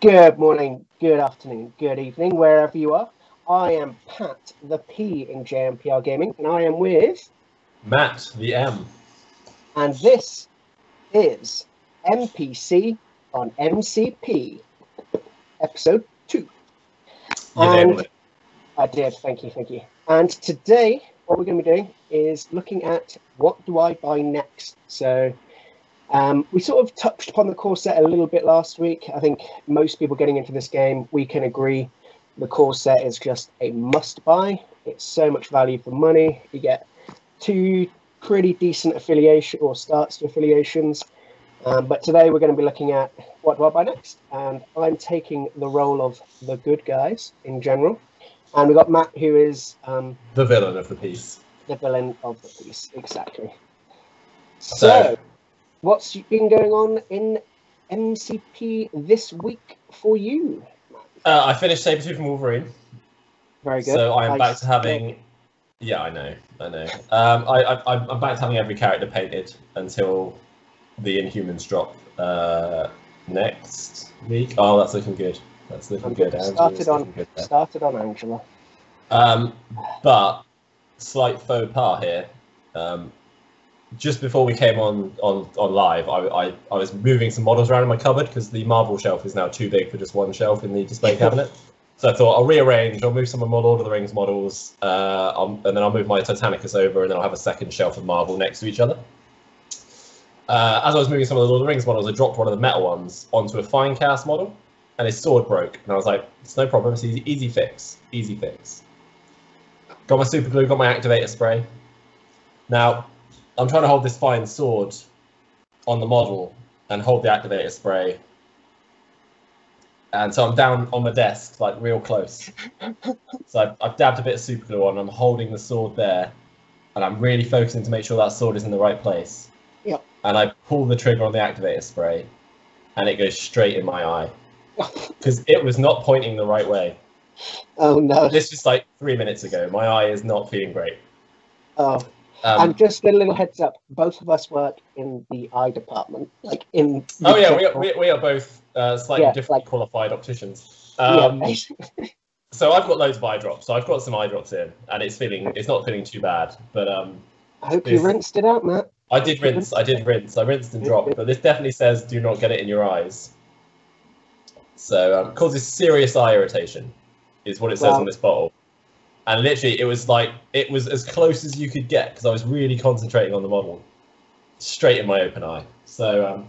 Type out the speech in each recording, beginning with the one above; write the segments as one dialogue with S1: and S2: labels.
S1: Good morning, good afternoon, good evening, wherever you are. I am Pat, the P in JMPR Gaming, and I am with,
S2: Matt, the M.
S1: and this is MPC on MCP, episode two.
S2: You
S1: And- I did, thank you, thank you. And today, what we're going to be doing is looking at what do I buy next. So, um, we sort of touched upon the core set a little bit last week. I think most people getting into this game, we can agree the core set is just a must buy. It's so much value for money. You get two pretty decent affiliation or starts to affiliations. Um, but today we're going to be looking at what do I buy next, and I'm taking the role of the good guys in general. And we've got Matt, who is um,
S2: The villain of the piece.
S1: the villain of the piece. Exactly. So,
S2: So-
S1: what's been going on in MCP this week for you?
S2: Uh, I finished Sabretooth and Wolverine,
S1: Very good.
S2: so I am
S1: I
S2: back to having. Yeah, I know, I know. Um, I, I, I'm- I'm back to having every character painted until the Inhumans drop uh, next week. Oh, that's looking good. That's looking
S1: I'm
S2: good. Angela's
S1: Started on-
S2: good.
S1: Started on Angela.
S2: Um, but slight faux pas here. Um, just before we came on on, on live, I, I, I was moving some models around in my cupboard because the Marvel shelf is now too big for just one shelf in the display cabinet. So I thought I'll rearrange. I'll move some of my Lord of the Rings models, uh, I'll, and then I'll move my Titanicus over, and then I'll have a second shelf of Marvel next to each other. Uh, as I was moving some of the Lord of the Rings models, I dropped one of the metal ones onto a Finecast model, and his sword broke. And I was like, "It's no problem. It's easy, easy fix. Easy fix." Got my super glue, got my activator spray. Now, I'm trying to hold this fine sword on the model and hold the activator spray. And so I'm down on the desk, like real close. so I've, I've dabbed a bit of super glue on, I'm holding the sword there, and I'm really focusing to make sure that sword is in the right place.
S1: Yep.
S2: And I pull the trigger on the activator spray, and it goes straight in my eye. Because it was not pointing the right way.
S1: oh no.
S2: This was like three minutes ago. My eye is not feeling great.
S1: Oh,
S2: Um,
S1: and just a little heads up: both of us work in the eye department, like in.
S2: oh yeah, we are, we, we are both uh, slightly
S1: Yeah,
S2: differently
S1: like-
S2: qualified opticians.
S1: yeah,
S2: Um,
S1: basically.
S2: so I've got loads of eye drops. So I've got some eye drops in, and it's feeling it's not feeling too bad. But um,
S1: I hope you rinsed it out, Matt.
S2: I did rinse. I did rinse. I rinsed and dropped. But this definitely says do not get it in your eyes. So um, causes serious eye irritation, is what it says
S1: Wow.
S2: on this bottle. And literally, it was like it was as close as you could get because I was really concentrating on the model, straight in my open eye. So um,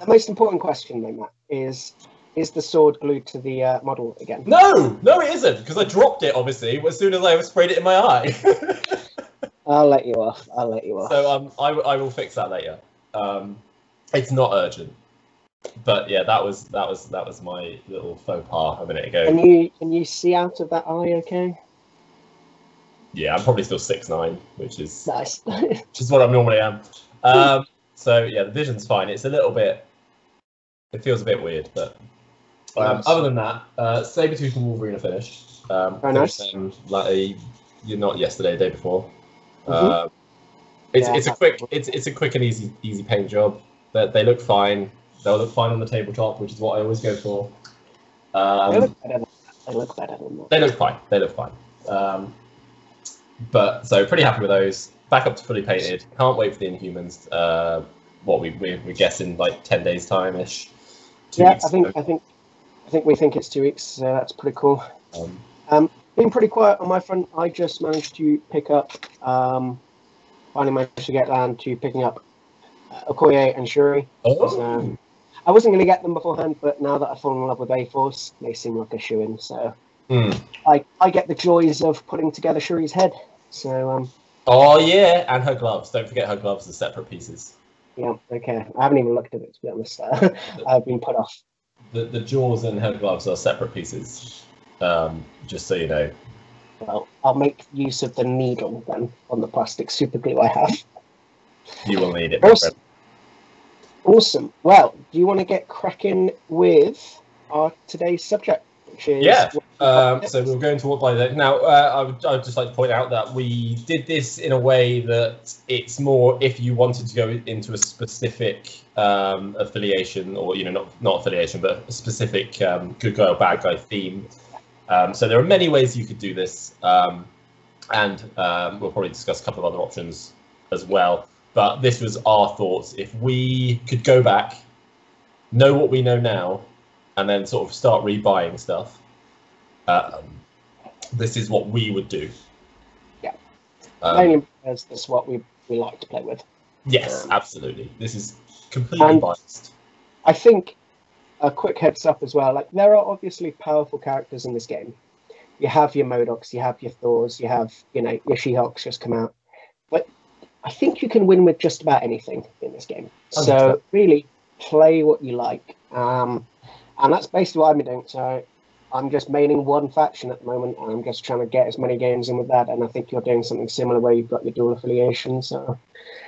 S1: The most important question, though, Matt, is: is the sword glued to the uh, model again?
S2: no, no, it isn't because I dropped it obviously as soon as I sprayed it in my eye.
S1: I'll let you off. I'll let you off.
S2: so um, I, I will fix that later. Um, it's not urgent, but yeah, that was that was that was my little faux pas a minute ago.
S1: Can you can you see out of that eye? Okay.
S2: Yeah, I'm probably still six nine, which is
S1: Nice.
S2: which is what I normally am. Um, so yeah, the vision's fine. It's a little bit, it feels a bit weird, but um,
S1: Nice.
S2: other than that, uh, Sabretooth and Wolverine are finished. Um,
S1: Very nice.
S2: like you're not yesterday, day before.
S1: Mhm.
S2: Um, it's,
S1: Yeah,
S2: it's a quick it's it's a quick and easy easy paint job. They, they look fine. They'll look fine on the tabletop, which is what I always go for.
S1: they
S2: Um,
S1: look better. Than, they look better than that.
S2: they look fine. They look fine. Um, but so pretty happy with those. Back up to fully painted. Can't wait for the Inhumans. Uh, what we we we're guessing like ten days time ish.
S1: Yeah, I think I think I think we think it's two weeks, so that's pretty cool.
S2: Um,
S1: Been pretty quiet on my front. I just managed to pick up, um, finally managed to get down to picking up uh, Okoye and Shuri.
S2: oh,
S1: Um, I wasn't going to get them beforehand, but now that I've fallen in love with A Force, they seem like a shoe in. So
S2: hmm.
S1: I, I get the joys of putting together Shuri's head. So um,
S2: oh yeah, and her gloves. Don't forget her gloves are separate pieces.
S1: yeah, okay. I haven't even looked at it to be honest. Uh, I've been put off.
S2: The the jaws and her gloves are separate pieces. Um, just so you know.
S1: Well, I'll make use of the needle then on the plastic super glue I have.
S2: You will need it.
S1: Awesome. Awesome. Well, do you want to get cracking with our today's subject? which is
S2: Yeah. Um, so we'll go into what by then. Now, uh, I would I'd just like to point out that we did this in a way that it's more if you wanted to go into a specific um, affiliation, or you know, not not affiliation, but a specific um, good guy or bad guy theme. Um, so there are many ways you could do this, um, and um, we'll probably discuss a couple of other options as well. But this was our thoughts. If we could go back, know what we know now, and then sort of start rebuying stuff. Um, this is what we would do.
S1: Yeah.
S2: Um,
S1: Mainly because that's what we, we like to play with.
S2: yes, absolutely. This is completely biased.
S1: I think a quick heads up as well. Like there are obviously powerful characters in this game. You have your MODOKs, you have your Thors, you have you know your She-Hulks just come out, but I think you can win with just about anything in this game. So really play what you like, um, and that's basically what I've been doing. So I'm just maining one faction at the moment, and I'm just trying to get as many games in with that. And I think you're doing something similar where you've got your dual affiliation. So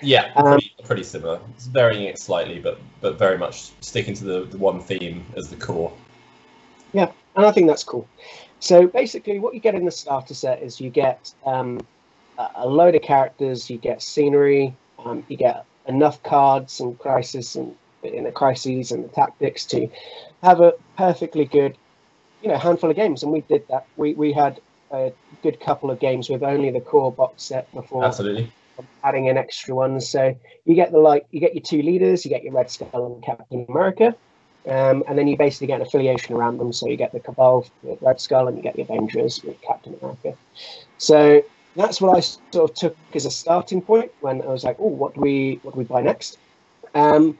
S2: Yeah,
S1: Um,
S2: pretty, pretty similar. It's varying it slightly, but but very much sticking to the, the one theme as the core.
S1: Yeah, and I think that's cool. So basically, what you get in the starter set is you get um, a- load of characters, you get scenery, um, you get enough cards and crisis and in the crises and the tactics to have a perfectly good, you know, handful of games. And we did that. We we had a good couple of games with only the core box set before
S2: Absolutely.
S1: adding in extra ones. So you get the like you get your two leaders, you get your Red Skull and Captain America, um, and then you basically get an affiliation around them. So you get the Cabal with Red Skull, and you get the Avengers with Captain America. So that's what I sort of took as a starting point when I was like, oh, what do we what do we buy next? Um,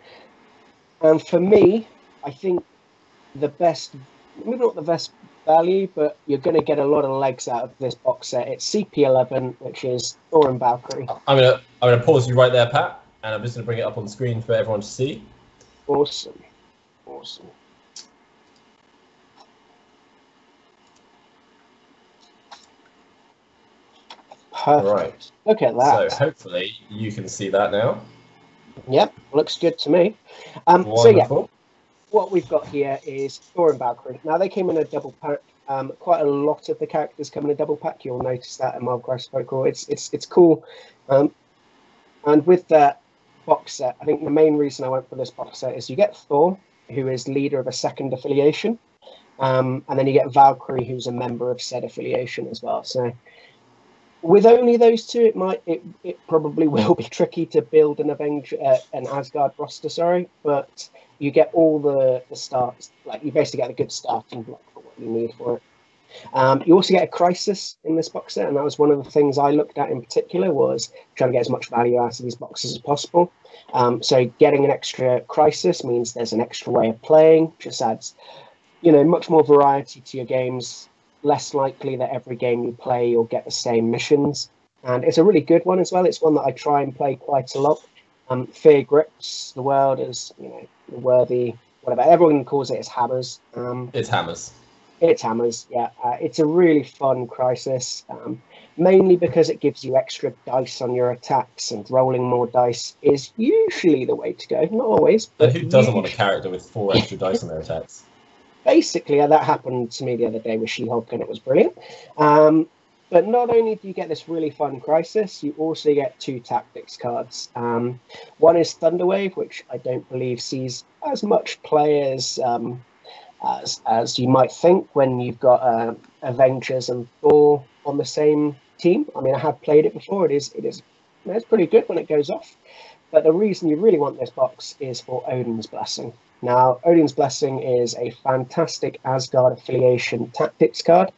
S1: and for me, I think the best, maybe not the best value, but you're going to get a lot of legs out of this box set. It's CP11, which is Thor and Valkyrie.
S2: I'm gonna I'm gonna pause you right there, Pat, and I'm just gonna bring it up on the screen for everyone to see.
S1: Awesome. Awesome. Perfect.
S2: Right.
S1: Look at that.
S2: So hopefully you can see that now.
S1: Yep, looks good to me. Um, so yeah,
S2: Wonderful.
S1: What we've got here is Thor and Valkyrie. Now they came in a double pack. Um, quite a lot of the characters come in a double pack. You'll notice that in Marvel Crisis Protocol. It's it's it's cool. Um, and with that box set, I think the main reason I went for this box set is you get Thor, who is leader of a second affiliation, um, and then you get Valkyrie, who's a member of said affiliation as well. So with only those two, it might it, it probably will be tricky to build an Avenger uh, an Asgard roster. Sorry, but you get all the the starts. Like you basically get a good starting block for what you need for it. Um, you also get a crisis in this box set, and that was one of the things I looked at in particular was trying to get as much value out of these boxes as possible. Um, so getting an extra crisis means there's an extra way of playing, just adds, you know, much more variety to your games. Less likely that every game you play you'll get the same missions, and it's a really good one as well. It's one that I try and play quite a lot. Um, Fear grips the world as you know worthy whatever everyone calls it as hammers. Um,
S2: It's hammers.
S1: it's hammers, yeah. Uh, it's a really fun crisis, um, mainly because it gives you extra dice on your attacks, and rolling more dice is usually the way to go. Not always,
S2: And
S1: but
S2: who doesn't want a character with four extra dice on their attacks?
S1: basically uh, that happened to me the other day with She-Hulk, and it was brilliant. Um, but not only do you get this really fun crisis, you also get two tactics cards. Um, one is Thunderwave, which I don't believe sees as much play as um, as as you might think when you've got uh, Avengers and Thor on the same team. I mean, I have played it before. It is it is it's pretty good when it goes off. But the reason you really want this box is for Odin's Blessing. Now, Odin's Blessing is a fantastic Asgard affiliation tactics card.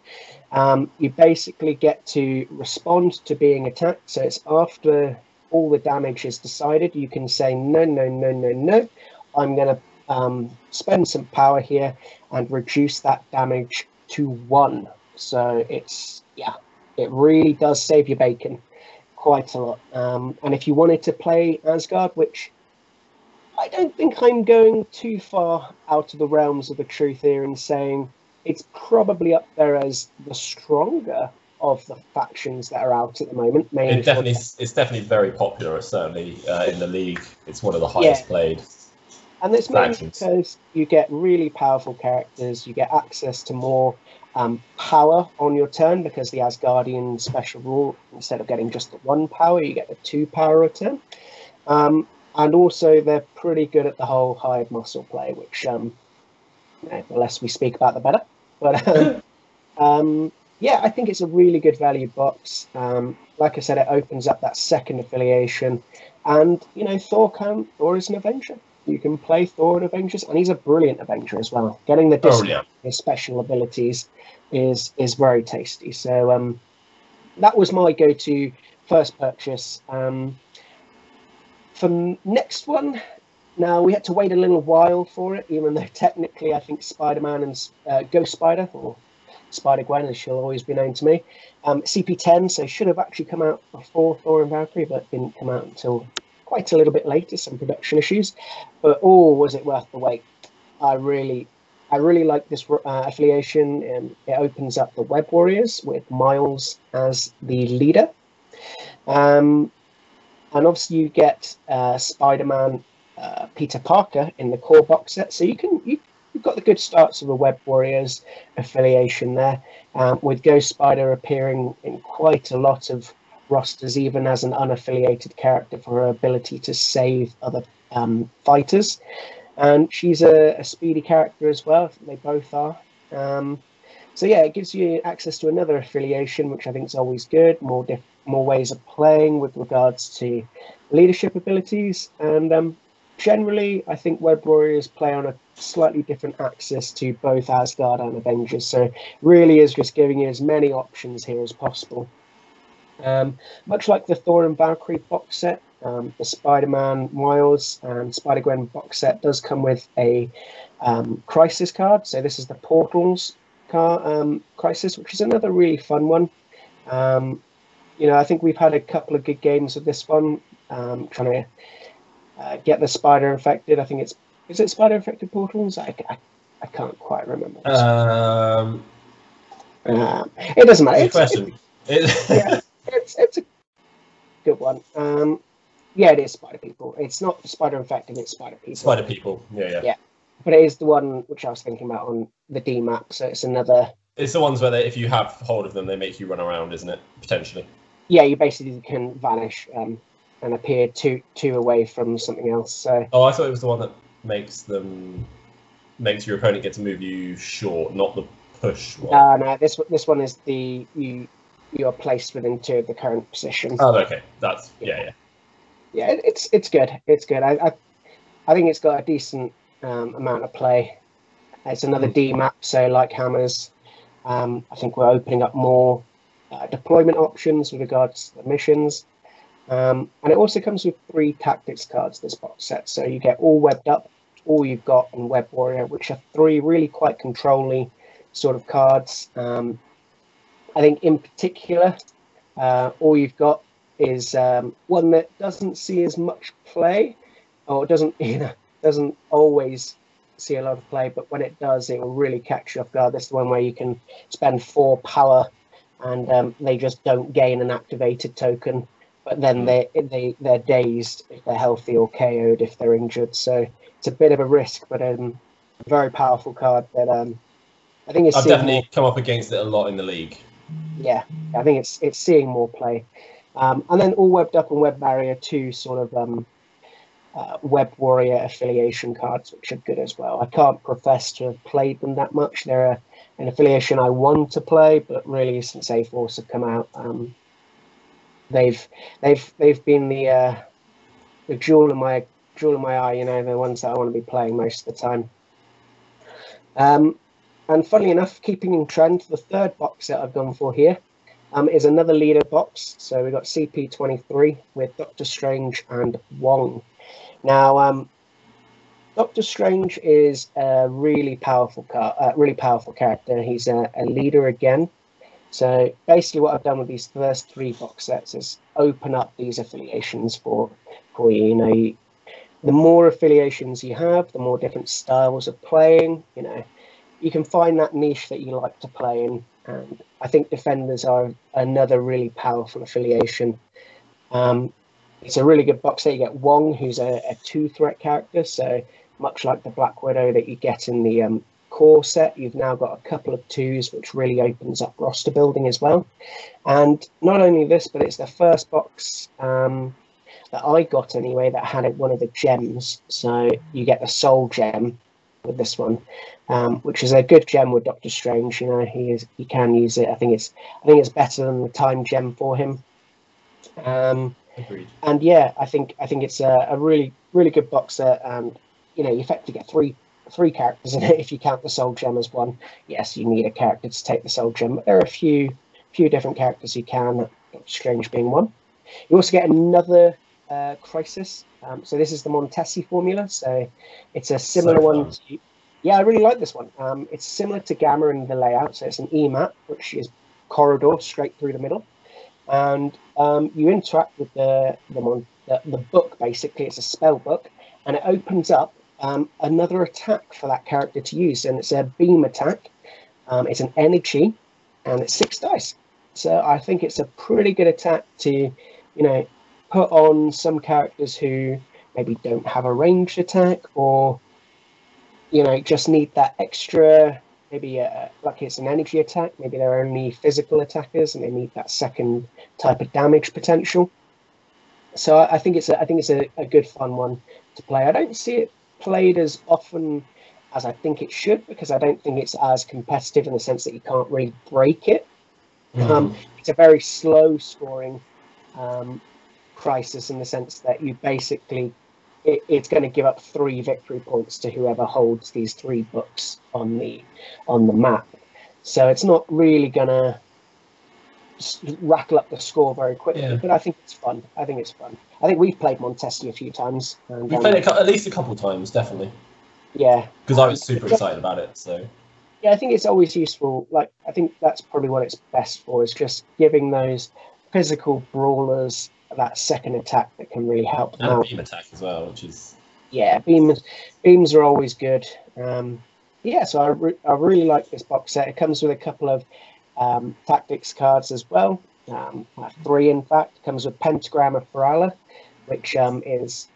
S1: Um, you basically get to respond to being attacked. So it's after all the damage is decided, you can say, no, no, no, no, no. I'm going to um, spend some power here and reduce that damage to one. So it's, yeah, it really does save your bacon quite a lot. Um, and if you wanted to play Asgard, which I don't think I'm going too far out of the realms of the truth here in saying it's probably up there as the stronger of the factions that are out at the moment. Mainly
S2: It definitely it's definitely very popular. Certainly uh, in the league, it's one of the highest
S1: Yeah.
S2: played.
S1: And it's mainly
S2: Factions.
S1: because you get really powerful characters, you get access to more um, power on your turn because the Asgardian special rule, instead of getting just the one power, you get the two power a turn. Um, and also, they're pretty good at the whole hired muscle play, which um, you know, the less we speak about, the better. But um, um, yeah, I think it's a really good value box. Um, like I said, it opens up that second affiliation, and you know, Thor can Thor is an Avenger. You can play Thor and Avengers, and he's a brilliant Avenger as well. Getting the
S2: Oh yeah.
S1: his special abilities is is very tasty. So um, that was my go-to first purchase. Um, for next one, now we had to wait a little while for it, even though technically I think Spider-Man and uh, Ghost Spider or Spider Gwen, as she'll always be known to me, um, CP10, so should have actually come out before Thor and Valkyrie, but didn't come out until quite a little bit later, some production issues. But oh, was it worth the wait? I really, I really like this uh, affiliation. Um, it opens up the Web Warriors with Miles as the leader, um, and obviously you get uh, Spider-Man, uh, Peter Parker in the core box set. So you can you, you've got the good starts of a Web Warriors affiliation there, um, with Ghost Spider appearing in quite a lot of rosters, even as an unaffiliated character for her ability to save other um, fighters. And she's a, a speedy character as well. They both are. Um, so yeah, it gives you access to another affiliation, which I think is always good. More diff- more ways of playing with regards to leadership abilities, and um, generally, I think Web Warriors play on a slightly different axis to both Asgard and Avengers. So really is just giving you as many options here as possible. Um, much like the Thor and Valkyrie box set, um, the Spider-Man Miles and Spider-Gwen box set does come with a um, Crisis card. So this is the Portals car um, Crisis, which is another really fun one. Um, you know, I think we've had a couple of good games with this one, um, trying to uh, get the spider infected. I think it's is it spider infected portals? I, I, I can't quite remember.
S2: Um,
S1: Um, it doesn't matter. It's,
S2: question.
S1: Yeah, it's it's a good one. Um, yeah, it is spider people. It's not spider infected. It's spider people.
S2: Spider people. Yeah, yeah.
S1: Yeah. But it is the one which I was thinking about on the D map. So it's another.
S2: It's the ones where they, if you have hold of them, they make you run around, isn't it? Potentially.
S1: Yeah, you basically can vanish um, and appear two two away from something else. So
S2: Oh, I thought it was the one that makes them makes your opponent get to move you short, not the push one.
S1: uh, no, this one- this one is the you you are placed within two of the current positions.
S2: oh, okay. That's yeah, yeah.
S1: yeah, it, it's it's good. It's good. I, I I think it's got a decent um, amount of play. It's another
S2: Mm.
S1: D map, so like hammers, um, I think we're opening up more uh, deployment options with regards to the missions. Um, and it also comes with three tactics cards. This box set, so you get all webbed up, all you've got, and Web Warrior, which are three really quite controlly sort of cards. Um, I think in particular, uh, all you've got is um, one that doesn't see as much play, or doesn't you know doesn't always see a lot of play, but when it does, it will really catch you off guard. This is the one where you can spend four power, and um, they just don't gain an activated token, but then they they they're dazed if they're healthy or KO'd if they're injured. So it's a bit of a risk, but um, a very powerful card that um, I think it's
S2: I've definitely
S1: more-
S2: come up against it a lot in the league.
S1: yeah, I think it's it's seeing more play, um, and then all webbed up and web warrior two sort of um, uh, web warrior affiliation cards, which are good as well. I can't profess to have played them that much. They're a, an affiliation I want to play, but really since A Force have come out, um, they've they've they've been the uh, the jewel in my jewel in my eye. You know, the ones that I want to be playing most of the time. Um, and funnily enough, keeping in trend, the third box that I've gone for here um, is another leader box. So we've got CP23 with Doctor Strange and Wong. Now, um, Doctor Strange is a really powerful car, uh, really powerful character. He's a, a leader again. So basically, what I've done with these first three box sets is open up these affiliations for for you. You know, the more affiliations you have, the more different styles of playing. You know, you can find that niche that you like to play in. And I think defenders are another really powerful affiliation. Um, it's a really good box set. You get Wong, who's a, a two threat character. So much like the Black Widow that you get in the um, core set, you've now got a couple of twos, which really opens up roster building as well. And not only this, but it's the first box um, that I got anyway that had one of the gems. So you get the Soul Gem with this one, um, which is a good gem with Doctor Strange. You know, he is he can use it. I think it's I think it's better than the Time Gem for him. Um,
S2: Agreed.
S1: and yeah, I think I think it's a, a really really good box set, and you know you effectively get three three characters in it if you count the Soul Gem as one. Yes, you need a character to take the Soul Gem, but there are a few few different characters you can. Strange being one. You also get another uh, Crisis. Um, so this is the Montesi formula. So it's a similar one. To, yeah, I really like this one. Um, it's similar to Gamma in the layout. So it's an EMAP, which is corridor straight through the middle, and um, you interact with the the, the the book. Basically, it's a spell book, and it opens up um, another attack for that character to use, and it's a beam attack. Um, it's an energy, and it's six dice. So I think it's a pretty good attack to, you know, put on some characters who maybe don't have a ranged attack or, you know, just need that extra. Maybe uh like it's an energy attack. Maybe they're only physical attackers and they need that second type of damage potential. So I I think it's a, I think it's a, a good fun one to play. I don't see it played as often as I think it should because I don't think it's as competitive in the sense that you can't really break it. Um, it's a very slow scoring um, crisis in the sense that you basically it, it's going to give up three victory points to whoever holds these three books on the on the map. So it's not really going to rattle up the score very quickly.
S2: Yeah.
S1: But I think it's fun. I think it's fun. I think we've played Montesi a few times. And, um,
S2: played it at least a couple times, definitely,
S1: yeah,
S2: because I was super excited about it. So
S1: yeah, I think it's always useful. Like, I think that's probably what it's best for is just giving those physical brawlers that second attack that can really help them
S2: and
S1: out.
S2: beam attack as well, which is
S1: Yeah, beams beams are always good. Um, yeah, so I, re- I really like this box set. It comes with a couple of um, tactics cards as well. Um, three, in fact, comes with Pentagram of Farallah, which um, is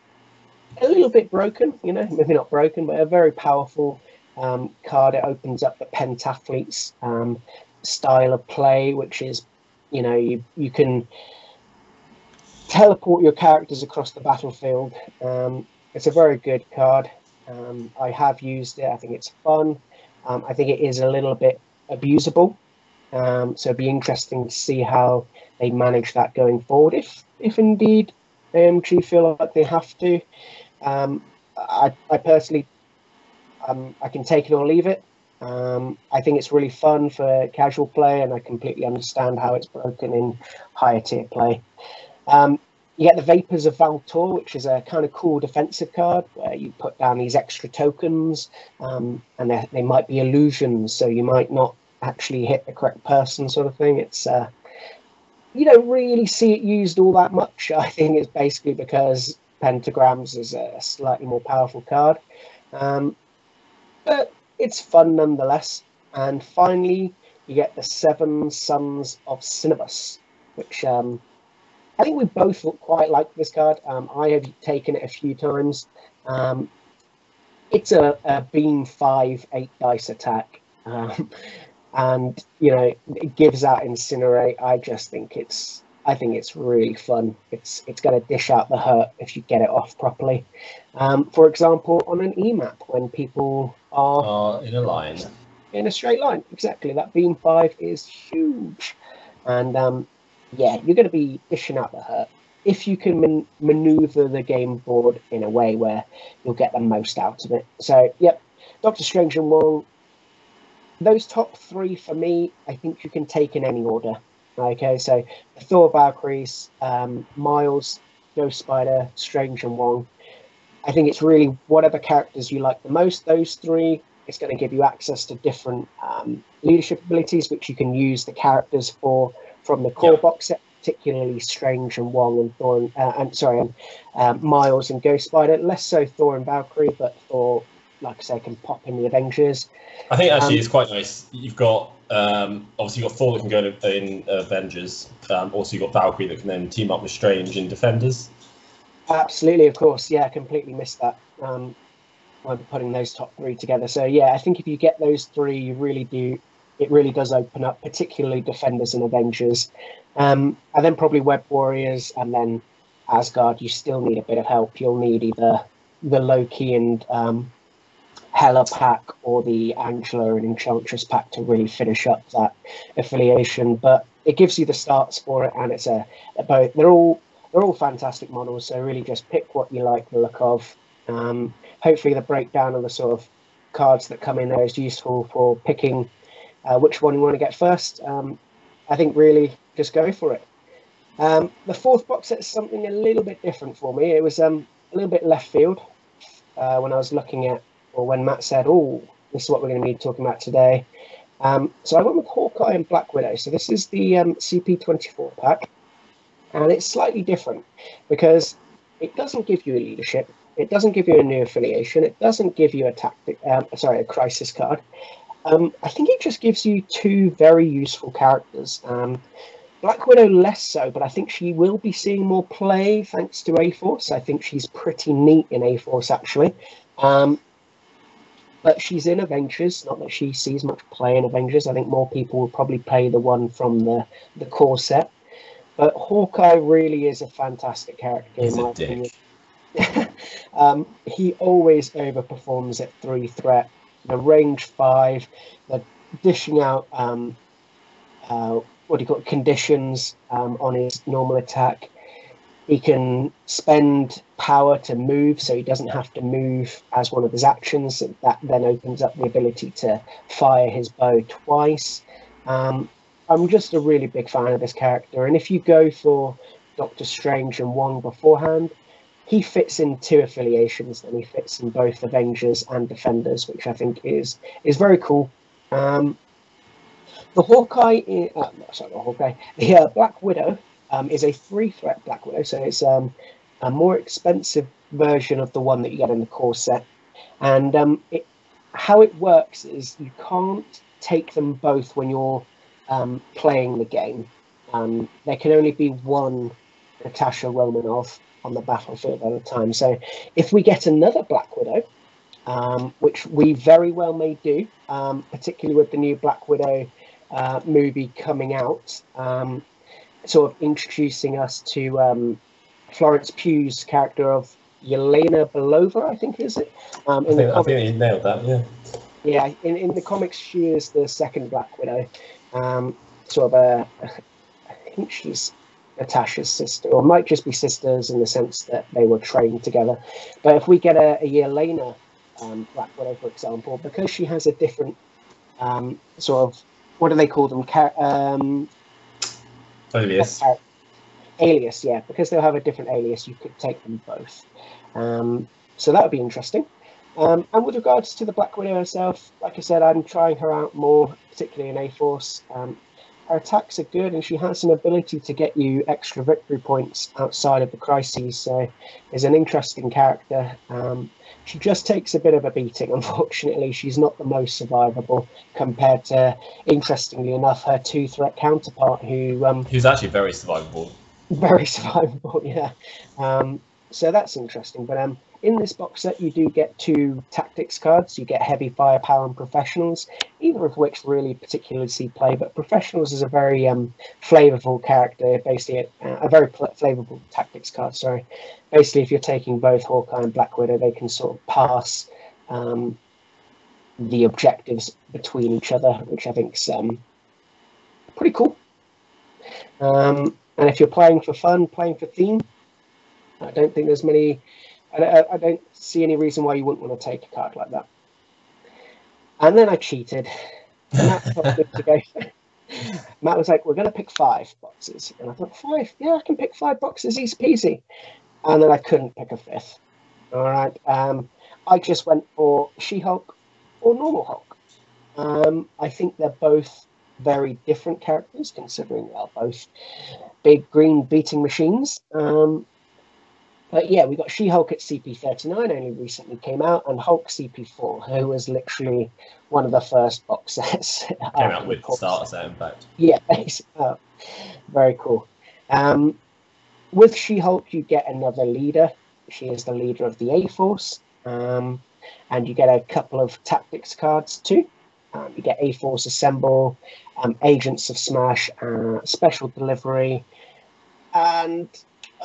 S1: a little bit broken, you know, maybe not broken, but a very powerful um, card. It opens up the Pentathlete's um, style of play, which is, you know, you, you can teleport your characters across the battlefield. Um, it's a very good card. Um, I have used it. I think it's fun. I think it is a little bit abusable. Um, so it'd be interesting to see how they manage that going forward. If if indeed AMG feel like they have to, um, I, I personally, um, I can take it or leave it. Um, I think it's really fun for casual play, and I completely understand how it's broken in higher tier play. Um, you get the Vapors of Valtorr, which is a kind of cool defensive card where you put down these extra tokens, um, and they they might be illusions, so you might not actually hit the correct person, sort of thing. It's uh, you don't really see it used all that much. I think it's basically because pentagrams is a slightly more powerful card, um, but it's fun nonetheless. And finally, you get the Seven Suns of Cinnibus, which um, I think we both quite like this card. Um, I have taken it a few times. Um, it's a, a beam five eight dice attack, um, and you know it gives out incinerate. I just think it's I think it's really fun. It's it's going to dish out the hurt if you get it off properly. Um, for example, on an EMAP when people are
S2: are in a line.
S1: in a straight line. Exactly. That beam five is huge. And um, yeah, you're going to be dishing out the hurt. If you can man- maneuver the game board in a way where you'll get the most out of it. So, yep, Doctor Strange and Wong, those top three for me, I think you can take in any order. Okay, so Thor Valkyries, um, Miles, Ghost Spider, Strange and Wong. I think it's really whatever characters you like the most, those three, it's going to give you access to different um, leadership abilities, which you can use the characters for from the core
S2: Yeah.
S1: box set, particularly Strange and Wong and Thor and, uh, and sorry, and um, Miles and Ghost Spider. Less so Thor and Valkyrie, but Thor, like I say, can pop in the Avengers.
S2: I think actually
S1: Um,
S2: it's quite nice. You've got um, obviously you've got Thor that can go to, in Avengers. Um, also, you've got Valkyrie that can then team up with Strange in Defenders.
S1: Absolutely, of course. Yeah, I completely missed that. Um, when putting those top three together. So yeah, I think if you get those three, you really do. It really does open up, particularly defenders and Avengers, um, and then probably Web Warriors, and then Asgard. You still need a bit of help. You'll need either the Loki and um, Hela pack or the Angela and Enchantress pack to really finish up that affiliation. But it gives you the starts for it, and it's a both. They're all they're all fantastic models. So really, just pick what you like the look of. Um, hopefully, the breakdown of the sort of cards that come in there is useful for picking uh, which one you want to get first. Um, I think really just go for it. Um, the fourth box set is something a little bit different for me. It was um, a little bit left field uh, when I was looking at, or when Matt said, "Oh, this is what we're going to be talking about today." Um, so I went with Hawkeye and Black Widow. So this is the um, CP24 pack, and it's slightly different because it doesn't give you a leadership, it doesn't give you a new affiliation, it doesn't give you a tactic, um, sorry, a crisis card. Um, I think it just gives you two very useful characters. Um, Black Widow less so, but I think she will be seeing more play thanks to A Force. I think she's pretty neat in A Force actually. Um, but she's in Avengers. Not that she sees much play in Avengers. I think more people will probably play the one from the the core set. But Hawkeye really is a fantastic character
S2: He's
S1: in my
S2: a dick.
S1: opinion. um, he always overperforms at three threat. The range five, the dishing out um, uh, what do you call it, conditions um, on his normal attack. He can spend power to move, so he doesn't have to move as one of his actions. That then opens up the ability to fire his bow twice. Um, I'm just a really big fan of this character, and if you go for Doctor Strange and Wong beforehand, he fits in two affiliations. Then he fits in both Avengers and Defenders, which I think is is very cool. Um, the Hawkeye, uh, sorry, the Hawkeye, the uh, Black Widow um, is a three threat Black Widow, so it's um, a more expensive version of the one that you get in the core set. And um, it, how it works is you can't take them both when you're um, playing the game. Um, there can only be one Natasha Romanoff on the battlefield at a time. So if we get another Black Widow, um, which we very well may do, um, particularly with the new Black Widow uh, movie coming out, um, sort of introducing us to um, Florence Pugh's character of Yelena Belova, I think is it? Um,
S2: I
S1: in the
S2: think, I think you nailed that. Yeah.
S1: yeah, in, in the comics, she is the second Black Widow. Um, sort of a, I think she's Natasha's sister, or might just be sisters in the sense that they were trained together. But if we get a, a Yelena um, Black Widow, for example, because she has a different um, sort of, what do they call them? Char- um,
S2: Alias.
S1: char- alias, yeah, because they'll have a different alias, you could take them both. Um, so that would be interesting. Um, and with regards to the Black Widow herself, like I said, I'm trying her out more, particularly in A Force. Um, her attacks are good, and she has an ability to get you extra victory points outside of the crises. So, is an interesting character. Um, she just takes a bit of a beating, unfortunately. She's not the most survivable compared to, interestingly enough, her two threat counterpart, who um,
S2: was actually very survivable.
S1: very survivable, yeah. Um, so that's interesting. But um, in this box set, you do get two tactics cards. You get heavy firepower and professionals, either of which really particularly see play. But professionals is a very um, flavorful character, basically a, a very flavorful tactics card. Sorry, basically, if you're taking both Hawkeye and Black Widow, they can sort of pass um, the objectives between each other, which I think's um, pretty cool. Um, and if you're playing for fun, playing for theme, I don't think there's many. I, I, don't see any reason why you wouldn't want to take a card like that. And then I cheated. Matt was like, "We're going to pick five boxes," and I thought, five? Yeah, I can pick five boxes, easy peasy." And then I couldn't pick a fifth. All right. Um, I just went for She-Hulk or normal Hulk. Um, I think they're both very different characters, considering they're both big green beating machines. Um, but yeah, we got She Hulk at CP39, only recently came out, and Hulk CP4, who was literally one of the first box sets.
S2: Came out with
S1: core
S2: starter
S1: set.
S2: in fact.
S1: Yeah, oh, very cool. Um, with She Hulk, you get another leader. She is the leader of the A Force. Um, and you get a couple of tactics cards too. Um, you get A Force Assemble, um, Agents of Smash, uh, Special Delivery, and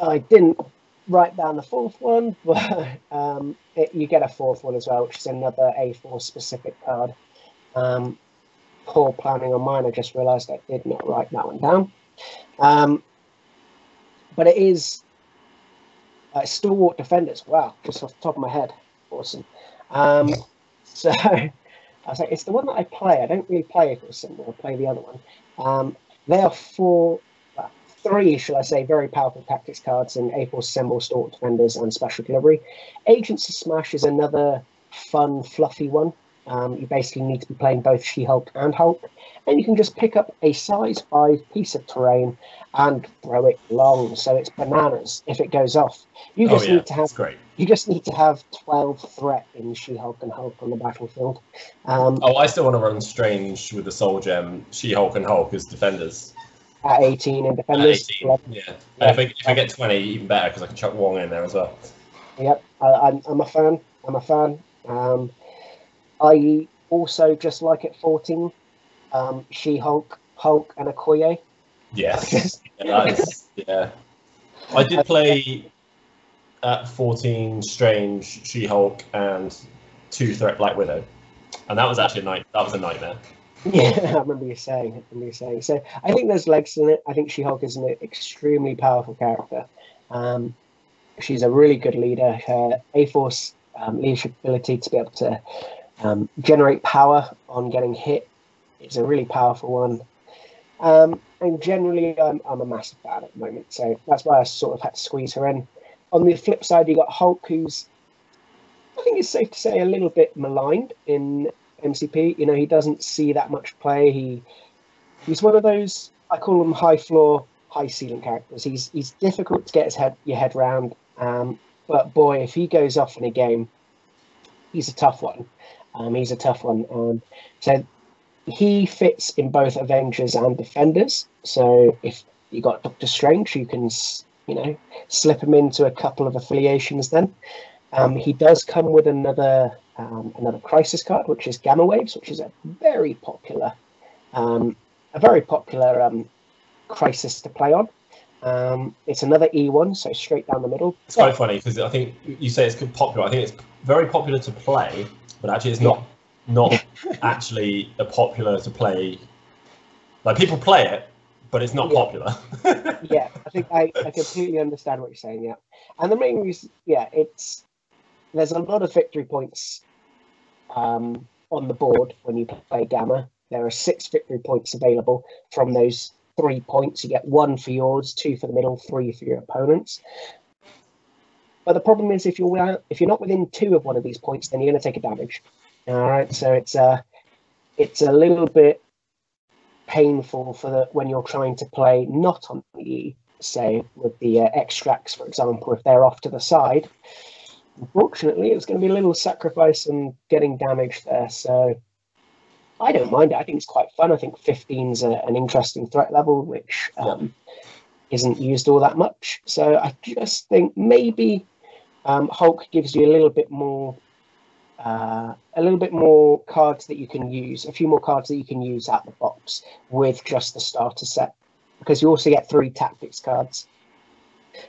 S1: I didn't write down the fourth one, but um, it, you get a fourth one as well, which is another A-Force specific card. Um, poor planning on mine. I just realised I did not write that one down. Um, but it is uh, Stalwart Defenders. Wow, just off the top of my head, awesome. Um, so I was like, it's the one that I play. I don't really play it or I play the other one. Um, they are four, three, shall I say, very powerful tactics cards in A Force Assemble, Stalwart Defenders, and Special Delivery. Agents of Smash is another fun, fluffy one. Um, you basically need to be playing both She-Hulk and Hulk, and you can just pick up a size 5 piece of terrain and throw it long, so it's bananas if it goes off. You
S2: Oh
S1: just
S2: yeah,
S1: need to have
S2: great.
S1: you just need to have 12 threat in She-Hulk and Hulk on the battlefield. Um,
S2: Oh, I still want to run Strange with the Soul Gem, She-Hulk and Hulk as defenders.
S1: At 18 in
S2: At
S1: defenders.
S2: 18, yeah. And if, I, if I get 20, even better, because I can chuck Wong in there as well.
S1: Yep, I, I'm, I'm a fan. I'm a fan. Um, I also just like at 14, um, She-Hulk, Hulk, and Okoye.
S2: Yes. yeah, yeah. I did play at 14 Strange, She-Hulk, and two Threat Black Widow. And that was actually a night. That was a nightmare.
S1: Yeah, I remember you saying. I remember you saying. So I think there's legs in it. I think She-Hulk is an extremely powerful character. Um, she's a really good leader. Her A-Force um, leadership ability to be able to um, generate power on getting hit is a really powerful one. Um, and generally, I'm, I'm a massive fan at the moment. So that's why I sort of had to squeeze her in. On the flip side, you got Hulk, who's I think it's safe to say a little bit maligned in MCP. You know, he doesn't see that much play. He he's one of those I call him high floor, high ceiling characters. He's he's difficult to get his head your head round. Um, but boy, if he goes off in a game, he's a tough one. Um, he's a tough one. Um, so he fits in both Avengers and Defenders. So if you got Doctor Strange, you can you know slip him into a couple of affiliations. Then um, he does come with another um, another Crisis card, which is Gamma Waves, which is a very popular um, a very popular um, Crisis to play on. Um, it's another E1, so straight down the middle.
S2: It's quite funny because I think you say it's popular. I think it's very popular to play, but actually it's not not actually a popular to play. Like people play it, but it's not
S1: Yeah.
S2: popular.
S1: yeah, I think I, I completely understand what you're saying. Yeah, and the main reason, yeah, it's there's a lot of victory points um, on the board when you play Gamma. There are six victory points available from those three points. You get one for yours, two for the middle, three for your opponents. But the problem is, if you're if you're not within two of one of these points, then you're going to take a damage. All right, so it's uh, it's a little bit painful for the when you're trying to play not on the say with the uh, extracts, for example, if they're off to the side. Unfortunately, it's going to be a little sacrifice and getting damaged there. So I don't mind it. I think it's quite fun. I think 15's a, an interesting threat level, which um, isn't used all that much. So I just think maybe um, Hulk gives you a little bit more uh, a little bit more cards that you can use, a few more cards that you can use out of the box with just the starter set, because you also get three tactics cards,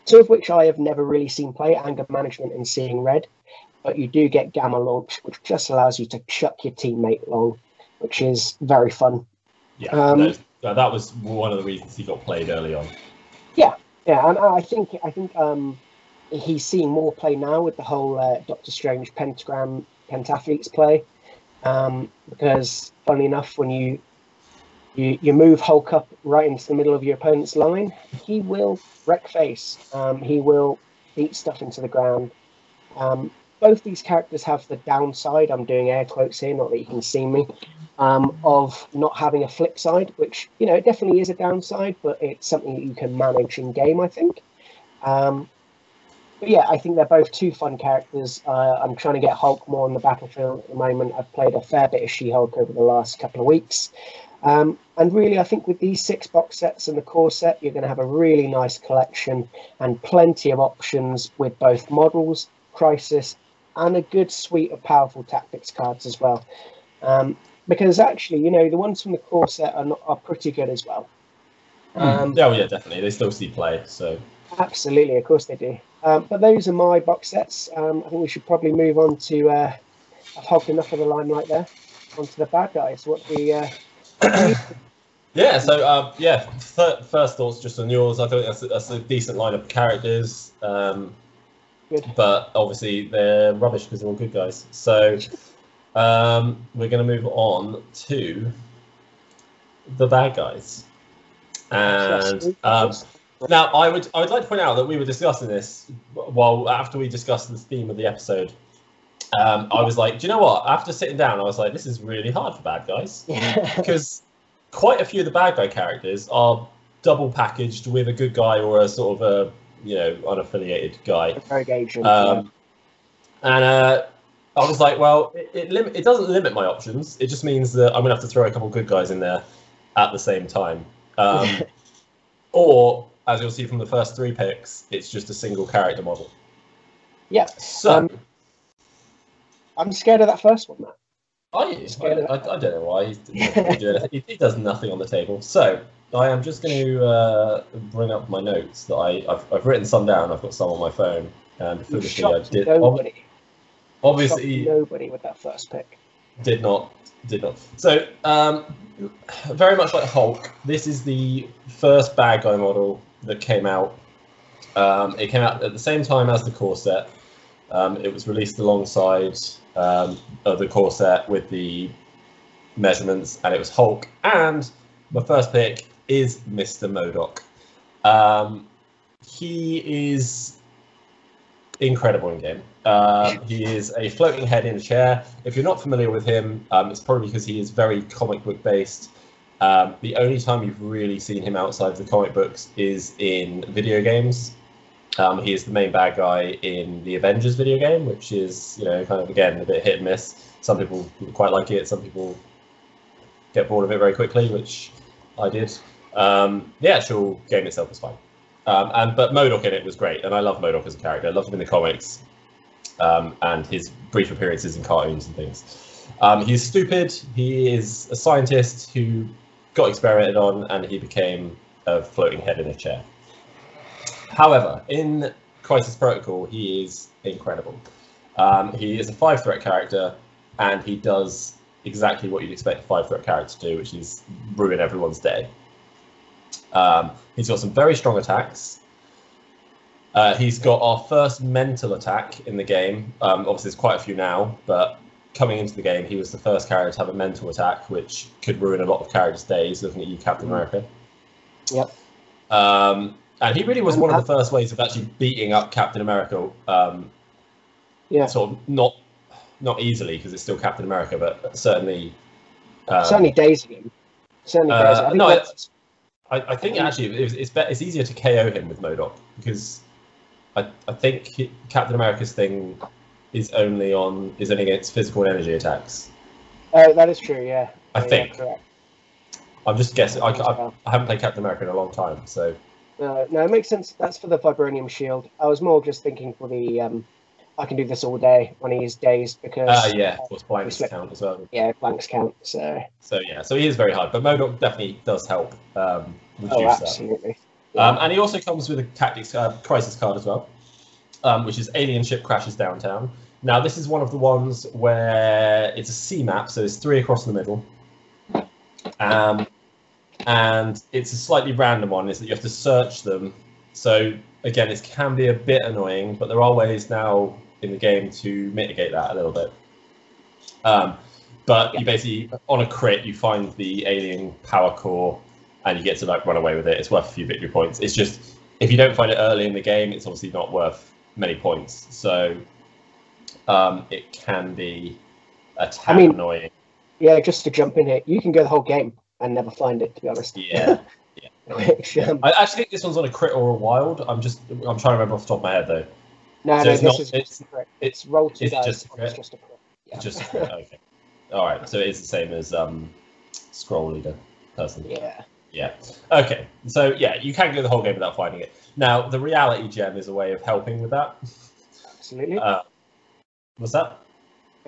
S1: two of which I have never really seen play: anger management and seeing red. But you do get gamma launch, which just allows you to chuck your teammate long, which is very fun.
S2: yeah,
S1: Um,
S2: that, that- was one of the reasons he got played early on.
S1: Yeah, yeah, and I think I think um, he's seeing more play now with the whole uh, Doctor Strange pentagram pentathletes play, um, because funnily enough, when you you you move Hulk up right into the middle of your opponent's line, he will wreck face. Um, he will beat stuff into the ground. Um, both these characters have the downside. I'm doing air quotes here, not that you can see me. Um, of not having a flip side, which you know it definitely is a downside, but it's something that you can manage in game. I think. Um, but yeah, I think they're both two fun characters. Uh, I'm trying to get Hulk more on the battlefield at the moment. I've played a fair bit of She-Hulk over the last couple of weeks. Um, and really, I think with these six box sets and the core set, you're going to have a really nice collection and plenty of options with both models, Crisis, and a good suite of powerful tactics cards as well. Um, because actually, you know, the ones from the core set are, not, are pretty good as well.
S2: Um, oh yeah, definitely. They still see play, so
S1: absolutely, of course they do. Um, but those are my box sets. Um, I think we should probably move on to. Uh, I've hogged enough of the limelight there. Onto the bad guys. What the? Uh,
S2: yeah. So uh, yeah, th- first thoughts just on yours. I think that's a, that's a decent line of characters. Um,
S1: good.
S2: But obviously they're rubbish because they're all good guys. So um, we're going to move on to the bad guys. And um, now I would I would like to point out that we were discussing this while after we discussed the theme of the episode. Um, I was like, do you know what? After sitting down, I was like, this is really hard for bad guys because quite a few of the bad guy characters are double packaged with a good guy or a sort of a you know unaffiliated guy.
S1: Interrogation.
S2: Um, yeah. And uh, I was like, well, it it, lim- it doesn't limit my options. It just means that I'm gonna have to throw a couple good guys in there at the same time. Um, or as you'll see from the first three picks, it's just a single character model.
S1: Yeah.
S2: So.
S1: Um, I'm scared of that first one, Matt.
S2: Are you? I, I, I, don't know why. he, he, does nothing on the table. So I am just going to uh, bring up my notes that I, I've, I've written some down. I've got some on my phone. And foolishly, I did.
S1: Nobody.
S2: Obviously,
S1: nobody with that first pick.
S2: Did not. Did not. So, um, very much like Hulk, this is the first bad guy model that came out. Um, it came out at the same time as the core set. Um, it was released alongside um, of the core set with the measurements, and it was Hulk. And my first pick is Mr. MODOK. Um, he is incredible in game. Um, he is a floating head in a chair. If you're not familiar with him, um, it's probably because he is very comic book based. Um, the only time you've really seen him outside of the comic books is in video games. Um, he is the main bad guy in the Avengers video game, which is, you know, kind of again a bit hit and miss. Some people quite like it, some people get bored of it very quickly, which I did. Um, the actual game itself was fine. Um, and but MODOK in it was great, and I love MODOK as a character. I love him in the comics, um, and his brief appearances in cartoons and things. Um, he's stupid. He is a scientist who got experimented on, and he became a floating head in a chair. However, in Crisis Protocol, he is incredible. Um, he is a five threat character, and he does exactly what you'd expect a five threat character to do, which is ruin everyone's day. Um, he's got some very strong attacks. Uh, he's got our first mental attack in the game. Um, obviously, there's quite a few now, but coming into the game, he was the first character to have a mental attack, which could ruin a lot of characters' days. Looking at you, Captain America.
S1: Yep.
S2: Um, and he really was one of the first ways of actually beating up Captain America. Um,
S1: yeah.
S2: Sort of not not easily because it's still Captain America, but certainly.
S1: Um, certainly dazing him. Certainly
S2: uh, dazing. I no, I, I, think actually it's it's, be, it's easier to KO him with MODOK because I I think he, Captain America's thing is only on is only against physical and energy attacks.
S1: Oh, that is true. Yeah.
S2: I
S1: yeah,
S2: think.
S1: Yeah.
S2: I'm just guessing. I, I, I haven't played Captain America in a long time, so.
S1: Uh, no, it makes sense. That's for the vibranium shield. I was more just thinking for the um, I can do this all day when he is dazed because.
S2: Uh, yeah, of course, blanks count as well.
S1: Yeah, blanks count. So.
S2: So yeah, so he is very hard, but MODOK definitely does help um, reduce
S1: oh, absolutely.
S2: that. Um, and he also comes with a tactics uh, crisis card as well, um, which is alien ship crashes downtown. Now this is one of the ones where it's a C map, so there's three across the middle. Um, and it's a slightly random one. Is that you have to search them. So again, it can be a bit annoying, but there are ways now in the game to mitigate that a little bit. Um, but you basically, on a crit, you find the alien power core, and you get to like run away with it. It's worth a few victory points. It's just if you don't find it early in the game, it's obviously not worth many points. So um, it can be a tad I mean, annoying.
S1: Yeah, just to jump in here, you can go the whole game and never find it. To be honest.
S2: Yeah. yeah.
S1: Which, um,
S2: I actually think this one's on a crit or a wild. I'm just I'm trying to remember off the top of my head though.
S1: No,
S2: So
S1: no,
S2: it's
S1: this
S2: not-
S1: is
S2: it's-
S1: just a crit. It's roll two
S2: it's
S1: dice.
S2: just a crit?
S1: It's just a crit. Yeah.
S2: Just okay. All right. So it is the same as um, scroll leader person.
S1: yeah.
S2: Yeah. Okay. So yeah, you can go the whole game without finding it. Now the reality gem is a way of helping with that.
S1: Absolutely.
S2: Uh, What's that?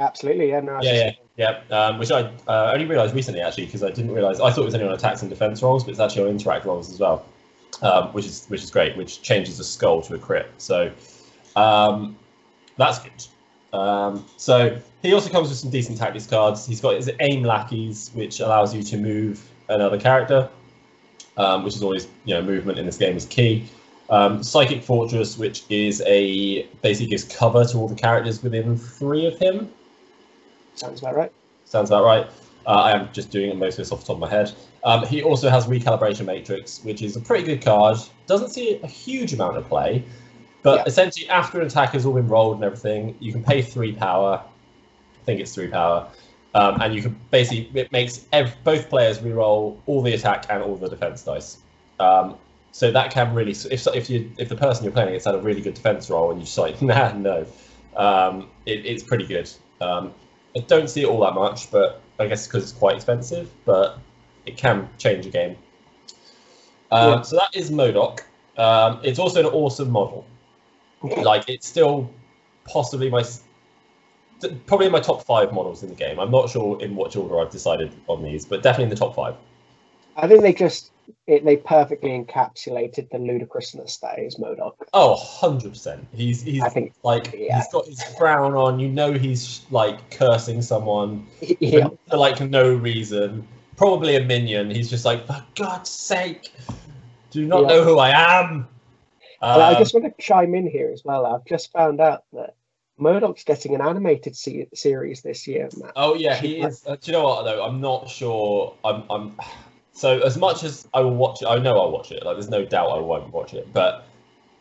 S1: Absolutely, yeah. No,
S2: Yeah, yeah, yeah. Um, which I uh, only realised recently actually because I didn't realise I thought it was only on attacks and defence rolls, but it's actually on interact rolls as well, um, which is which is great. Which changes the skull to a crit, so um, that's good. Um, so he also comes with some decent tactics cards. He's got his aim lackeys, which allows you to move another character, um, which is always you know movement in this game is key. Um, Psychic Fortress, which is a basically gives cover to all the characters within three of him.
S1: Sounds about right.
S2: Sounds about right. Uh, I am just doing most of this off the top of my head. Um, he also has Recalibration Matrix, which is a pretty good card. Doesn't see a huge amount of play, but
S1: Yeah.
S2: essentially after an attack has all been rolled and everything, you can pay three power. I think it's three power, um, and you can basically it makes ev- both players re-roll all the attack and all the defense dice. Um, so that can really, if if you if the person you're playing against had a really good defense roll and you just like nah no, um, it, it's pretty good. Um, I don't see it all that much, but I guess because it's quite expensive, but it can change a game. Um,
S1: Yeah.
S2: So that is MODOK. Um, it's also an awesome model. Like it's still possibly my probably my top five models in the game. I'm not sure in what order I've decided on these, but definitely in the top five.
S1: I think they just it, they perfectly encapsulated the ludicrousness that is MODOK.
S2: Oh, 100%. He's he's
S1: I think,
S2: like
S1: yeah.
S2: he's got his frown on. You know he's like cursing someone.
S1: yeah,
S2: for, for like no reason. Probably a minion. He's just like, for God's sake, do you not
S1: Yeah.
S2: know who I am?
S1: And I
S2: Um,
S1: just want to chime in here as well. I've just found out that MODOK's getting an animated se- series this year, Matt.
S2: oh yeah, he is. Uh, do you know what though? I'm not sure. I'm. I'm. So as much as I will watch it, I know I'll watch it. Like there's no doubt I won't watch it. But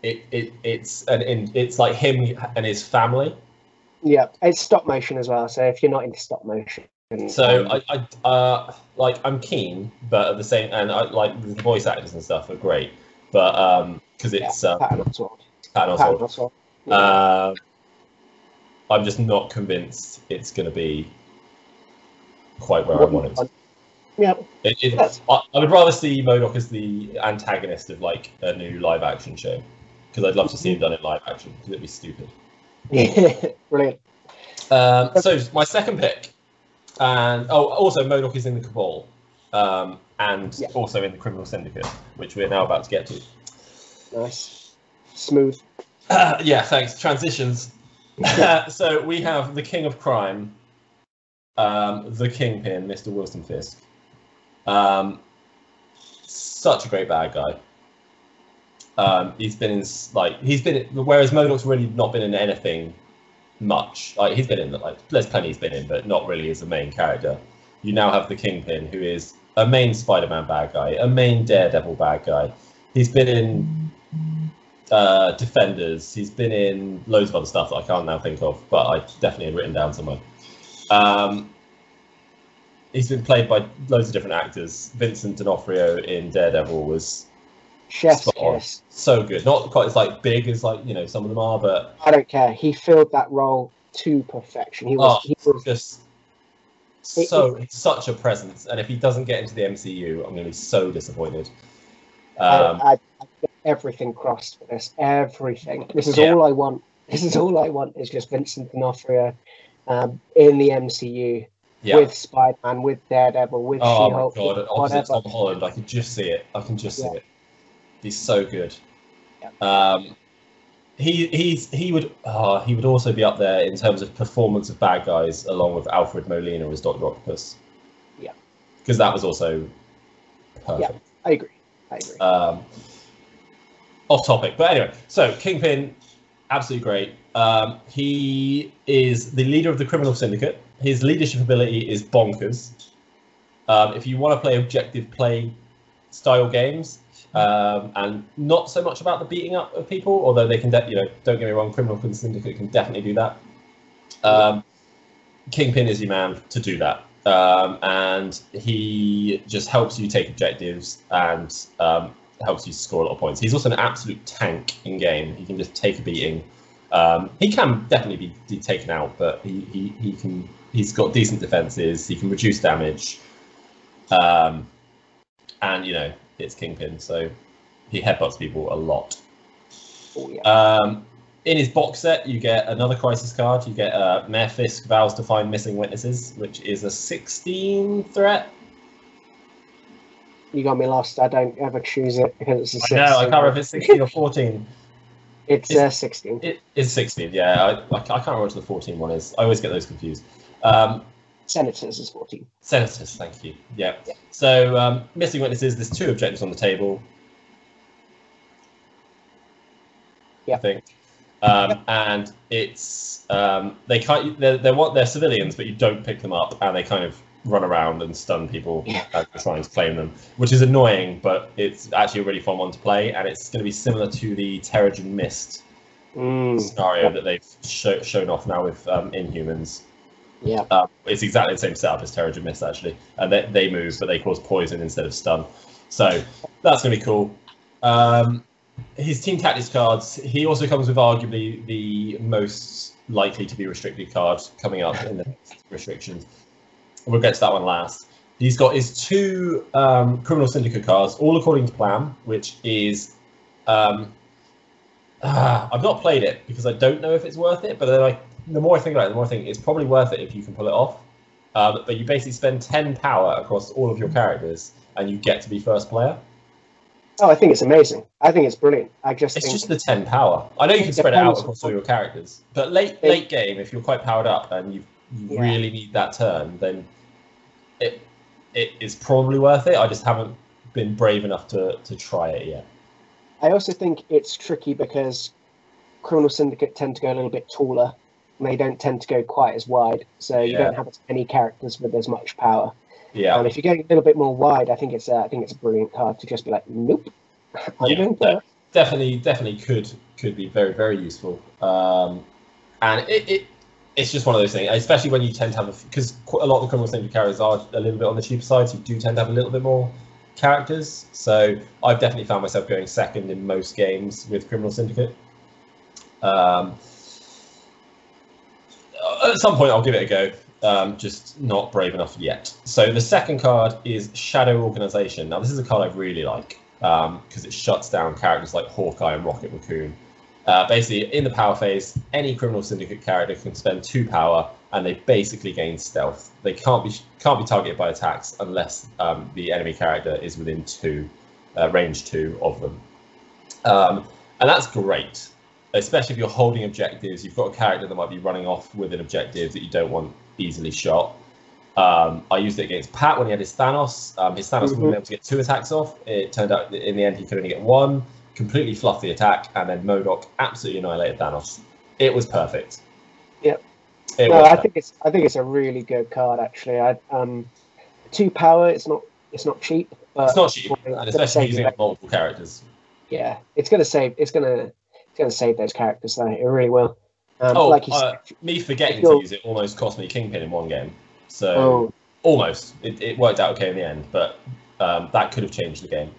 S2: it, it it's an in, it's like him and his family.
S1: Yeah, it's stop motion as well. So if you're not into stop motion,
S2: So
S1: um,
S2: I, I uh like I'm keen, but at the same and I like the voice actors and stuff are great, but um because
S1: yeah,
S2: it's uh,
S1: Patton Oswalt.
S2: Patton
S1: Patton. Yeah.
S2: Um, I'm just not convinced it's going to be quite where I want it.
S1: Yeah,
S2: It, it, I, I would rather see MODOK as the antagonist of like a new live action show because I'd love to see him done in live action because it'd be stupid.
S1: brilliant.
S2: Um, so my second pick, and oh, also MODOK is in the Cabal, um, and
S1: Yeah.
S2: also in the Criminal Syndicate, which we're now about to get to.
S1: Nice, smooth.
S2: yeah, thanks. Transitions. so we have the King of Crime, um, the Kingpin, Mr. Wilson Fisk. Um, such a great bad guy. Um, he's been in like he's been whereas MODOK's really not been in anything much. Like he's been in like there's plenty he's been in, but not really as a main character. You now have the Kingpin, who is a main Spider-Man bad guy, a main Daredevil bad guy. He's been in uh, Defenders. He's been in loads of other stuff that I can't now think of, but I definitely have written down somewhere. Um, he's been played by loads of different actors. Vincent D'Onofrio in Daredevil was
S1: Chef's kiss.
S2: so good. Not quite as like big as like you know some of them are, but
S1: I don't care. He filled that role to perfection. He was.
S2: Oh,
S1: he was.
S2: just so it's such a presence. And if he doesn't get into the MCU, I'm going to be so disappointed. Um,
S1: I, I, get everything crossed for this. Everything. This is
S2: Yeah.
S1: all I want. This is all I want. Is just Vincent D'Onofrio um, in the MCU
S2: yeah.
S1: with Spider-Man, with Daredevil, with
S2: Oh my
S1: She-Hulk,
S2: god!
S1: with
S2: Opposite
S1: whatever.
S2: Tom Holland, I can just see it. I can just see it. He's so good.
S1: Yeah.
S2: Um, he he's he would uh, he would also be up there in terms of performance of bad guys, along with Alfred Molina as Doctor Octopus.
S1: Yeah.
S2: Because that was also perfect.
S1: Yeah, I agree. I agree.
S2: Um, off topic, but anyway. So Kingpin, absolutely great. Um, he is the leader of the criminal syndicate. His leadership ability is bonkers. Um, if you want to play objective play style games, um, and not so much about the beating up of people, although they can, you know, don't get me wrong, criminal syndicate can definitely do that. Um, Kingpin is your man to do that. Um, and he just helps you take objectives and um, helps you score a lot of points. He's also an absolute tank in game. He can just take a beating. Um, he can definitely be, be taken out, but he, he, he can. He's got decent defenses. He can reduce damage, um, and you know it's Kingpin, so he headbutts people a lot.
S1: Oh, yeah.
S2: Um, in his box set, you get another crisis card. You get uh, Mayor Fisk vows to find missing witnesses, which is a 16 threat.
S1: You got me lost. I don't ever choose it because it's a
S2: I know, I can't remember if it's 16 or 14.
S1: It's
S2: It's-
S1: uh, 16.
S2: It is 16, yeah. I, I can't remember what the 14 one is. I always get those confused. Um,
S1: Senators is 14.
S2: senators, thank you. Yeah.
S1: Yeah.
S2: So, um, missing witnesses, there's two objectives on the table.
S1: Yeah.
S2: I think. Um, and it's um, they can't they're, they're what they're civilians, but you don't pick them up, and they kind of run around and stun people
S1: Yeah.
S2: as trying to claim them, which is annoying, but it's actually a really fun one to play, and it's going to be similar to the Terrigen Mist
S1: Mm,
S2: scenario that they've show, shown off now with um, Inhumans.
S1: Yeah.
S2: Um, it's exactly the same setup as Terrigen Mist, actually. And they, they move, but they cause poison instead of stun. So that's going to be cool. Um, his team tactics cards, he also comes with arguably the most likely to be restricted card coming up in the restrictions. We'll get to that one last. He's got his two um, Criminal Syndicate cards, all according to plan, which is. Um, ah, I've not played it because I don't know if it's worth it, but then I the more I think about it, the more I think it's probably worth it if you can pull it off. Um, but you basically spend 10 power across all of your characters and you get to be first player.
S1: Oh, I think it's amazing. I think it's brilliant. I just
S2: It's just the 10 power. I know you can spread it out across all your characters, but late late game, if you're quite powered up and you, you
S1: Yeah.
S2: really need that turn, then it it is probably worth it. I just haven't been brave enough to, to try it yet.
S1: I also think it's tricky because Criminal Syndicate tend to go a little bit taller they don't tend to go quite as wide. So you
S2: Yeah.
S1: don't have as many characters with as much power.
S2: Yeah.
S1: And if you're going a little bit more wide, I think it's a, I think it's a brilliant card to just be like, nope.
S2: Yeah,
S1: for
S2: definitely definitely could could be very very useful um and it, it it's just one of those things especially when you tend to have because a lot of the criminal syndicate characters are a little bit on the cheaper side so you do tend to have a little bit more characters so i've definitely found myself going second in most games with criminal syndicate um at some point i'll give it a go um, just not brave enough yet. So the second card is Shadow Organization. Now this is a card I really like because it shuts down characters like Hawkeye and Rocket Raccoon. Uh, basically, in the power phase, any criminal syndicate character can spend two power, and they basically gain stealth. They can't be can't be targeted by attacks unless um, the enemy character is within two, uh, range two of them, um, and that's great. Especially if you're holding objectives, you've got a character that might be running off with an objective that you don't want easily shot. Um, I used it against Pat when he had his Thanos. Um, his Thanos
S1: Mhm.
S2: wasn't able to get two attacks off. It turned out in the end he could only get one. Completely fluffed the attack, and then MODOK absolutely annihilated Thanos. It was perfect.
S1: Yep.
S2: It
S1: no, I
S2: perfect.
S1: think it's I think it's a really good card actually. I um two power, it's not it's not cheap, but
S2: it's not cheap, and especially using multiple characters.
S1: yeah, it's gonna save it's gonna it's gonna save those characters though. It really will. Um,
S2: Oh,
S1: like you
S2: uh, me forgetting to use it almost cost me Kingpin in one game. So
S1: oh
S2: almost, it, it worked out okay in the end, but um, that could have changed the game.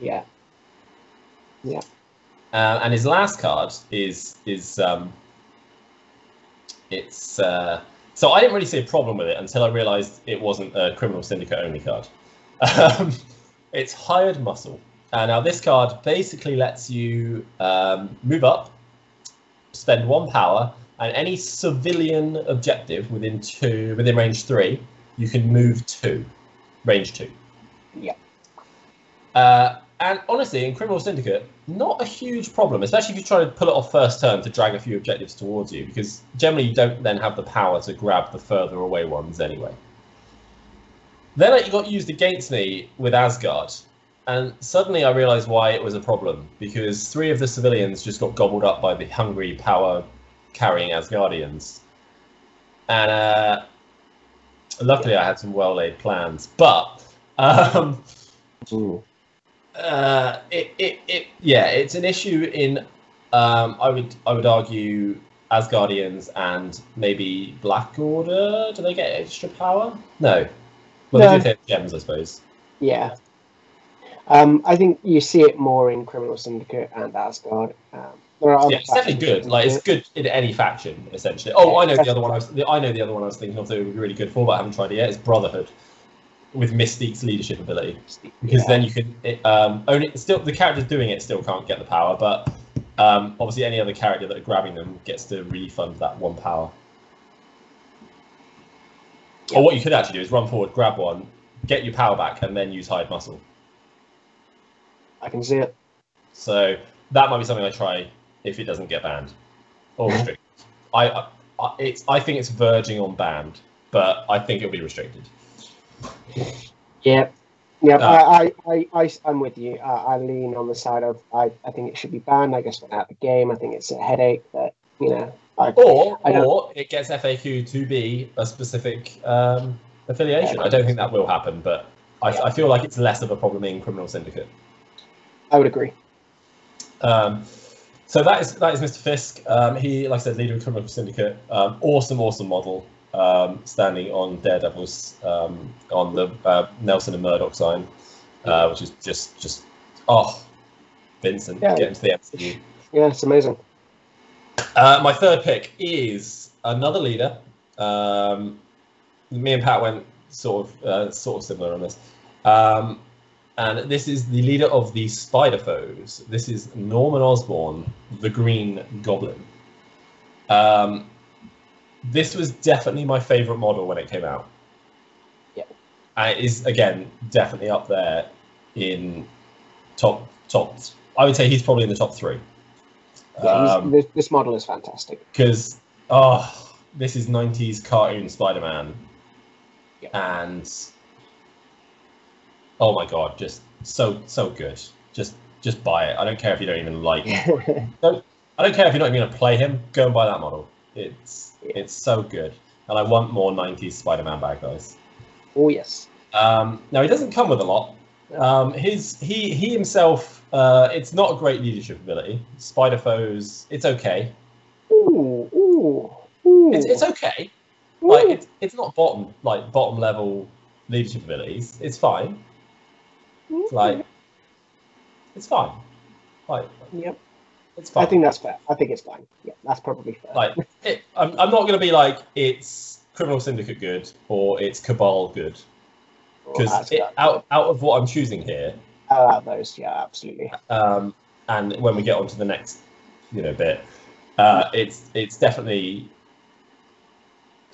S1: yeah, Yeah.
S2: Uh, and his last card is is um, it's uh, so I didn't really see a problem with it until I realised it wasn't a criminal syndicate only card. Um, it's hired muscle. Uh, now this card basically lets you um, move up, spend one power, and any civilian objective within two within range three, you can move two, range two.
S1: Yeah.
S2: Uh, and honestly, in Criminal Syndicate, not a huge problem, especially if you try to pull it off first turn to drag a few objectives towards you, because generally you don't then have the power to grab the further away ones anyway. Then it got used against me with Asgard, and suddenly I realised why it was a problem, because three of the civilians just got gobbled up by the hungry power carrying Asgardians. And uh, luckily I had some well laid plans, but. Um, uh, it, it, it, yeah, it's an issue in. Um, I would, I would argue, Asgardians and maybe Black Order. Do they get extra power? No. Well,
S1: No.
S2: they do if have gems, I suppose.
S1: yeah. Um, I think you see it more in Criminal Syndicate and Asgard. Um, there are
S2: Yeah, it's definitely good. Like, it's good in any faction, essentially. Oh,
S1: Yeah,
S2: I know the other one. I was, I know the other one I was thinking of that would be really good for, but I haven't tried it yet. Is Brotherhood, with Mystique's leadership ability. because
S1: Yeah.
S2: then you can it, um, only still the characters doing it still can't get the power, but Um, obviously, any other character that are grabbing them gets to refund that one power. Or what you could actually do is run forward, grab one, get your power back, and then use hide muscle.
S1: I can see it.
S2: So that might be something I try if it doesn't get banned or restricted. I, I, it's, I think it's verging on banned, but I think it'll be restricted.
S1: Yeah. Yeah,
S2: Uh,
S1: I, I, I, I, am with you. I, I lean on the side of I, I think it should be banned. I guess without the game, I think it's a headache. But you know, I,
S2: Or,
S1: I
S2: or it gets FAQ to be a specific um, affiliation. I don't think that will happen, but I,
S1: Yeah.
S2: I feel like it's less of a problem in Criminal Syndicate.
S1: I would agree.
S2: Um, so that is that is Mr. Fisk. Um, he, like I said, leader of Criminal Syndicate. Um, awesome, awesome model. Um, standing on Daredevil's um, on the uh, Nelson and Murdoch sign, uh, which is just just oh, Vincent,
S1: Yeah.
S2: get into the MCU.
S1: Yeah, it's amazing.
S2: Uh, my third pick is another leader. Um, me and Pat went sort of uh, sort of similar on this, um, and this is the leader of the Spider Foes. This is Norman Osborn, the Green Goblin. Um, this was definitely my favorite model when it came out.
S1: Yeah.
S2: and it is again definitely up there in top top. I would say he's probably in the top three
S1: Yeah,
S2: Um,
S1: this, this model is fantastic.
S2: because oh, this is '90s cartoon Spider-Man,
S1: Yeah.
S2: and oh my god, just so so good. Just just buy it. I don't care if you don't even like. I don't care if you're not even going to play him. Go and buy that model. It's it's so good, and I want more '90s Spider-Man bad guys.
S1: oh yes.
S2: Um, now he doesn't come with a lot. Um, his he he himself. Uh, it's not a great leadership ability. Spider foes. It's okay.
S1: Ooh, ooh, ooh.
S2: It's it's okay.
S1: ooh.
S2: like it's, it's not bottom like bottom level leadership abilities. It's fine. It's like it's fine. Like
S1: Yep.
S2: it's fine.
S1: I think that's fair. I think it's fine. Yeah, that's probably fair.
S2: like it, I'm I'm not gonna be like it's criminal syndicate good or it's cabal good
S1: Oh,
S2: because
S1: fair.
S2: out out of what I'm choosing here,
S1: Oh, out of those, yeah, absolutely.
S2: um, and when we get on to the next you know bit, uh, it's it's definitely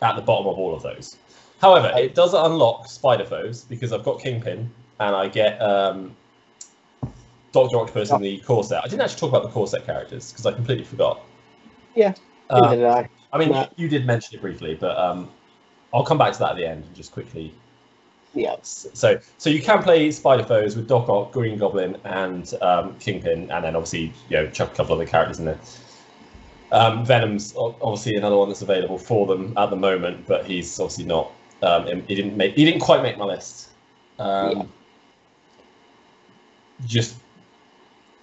S2: at the bottom of all of those. However, it does unlock spider foes because I've got Kingpin and I get um, Doctor Octopus in the core set. I didn't actually talk about the core set characters because I completely forgot.
S1: Yeah,
S2: Uh,
S1: Neither did I.
S2: I mean,
S1: No.
S2: you did mention it briefly, but um, I'll come back to that at the end and just quickly.
S1: Yeah,
S2: So, so you can play Spider Foes with Doc Ock, Green Goblin, and um, Kingpin, and then obviously you know chuck a couple other characters in there. Um, Venom's obviously another one that's available for them at the moment, but he's obviously not. Um, he didn't make. He didn't quite make my list. Um,
S1: Yeah.
S2: Just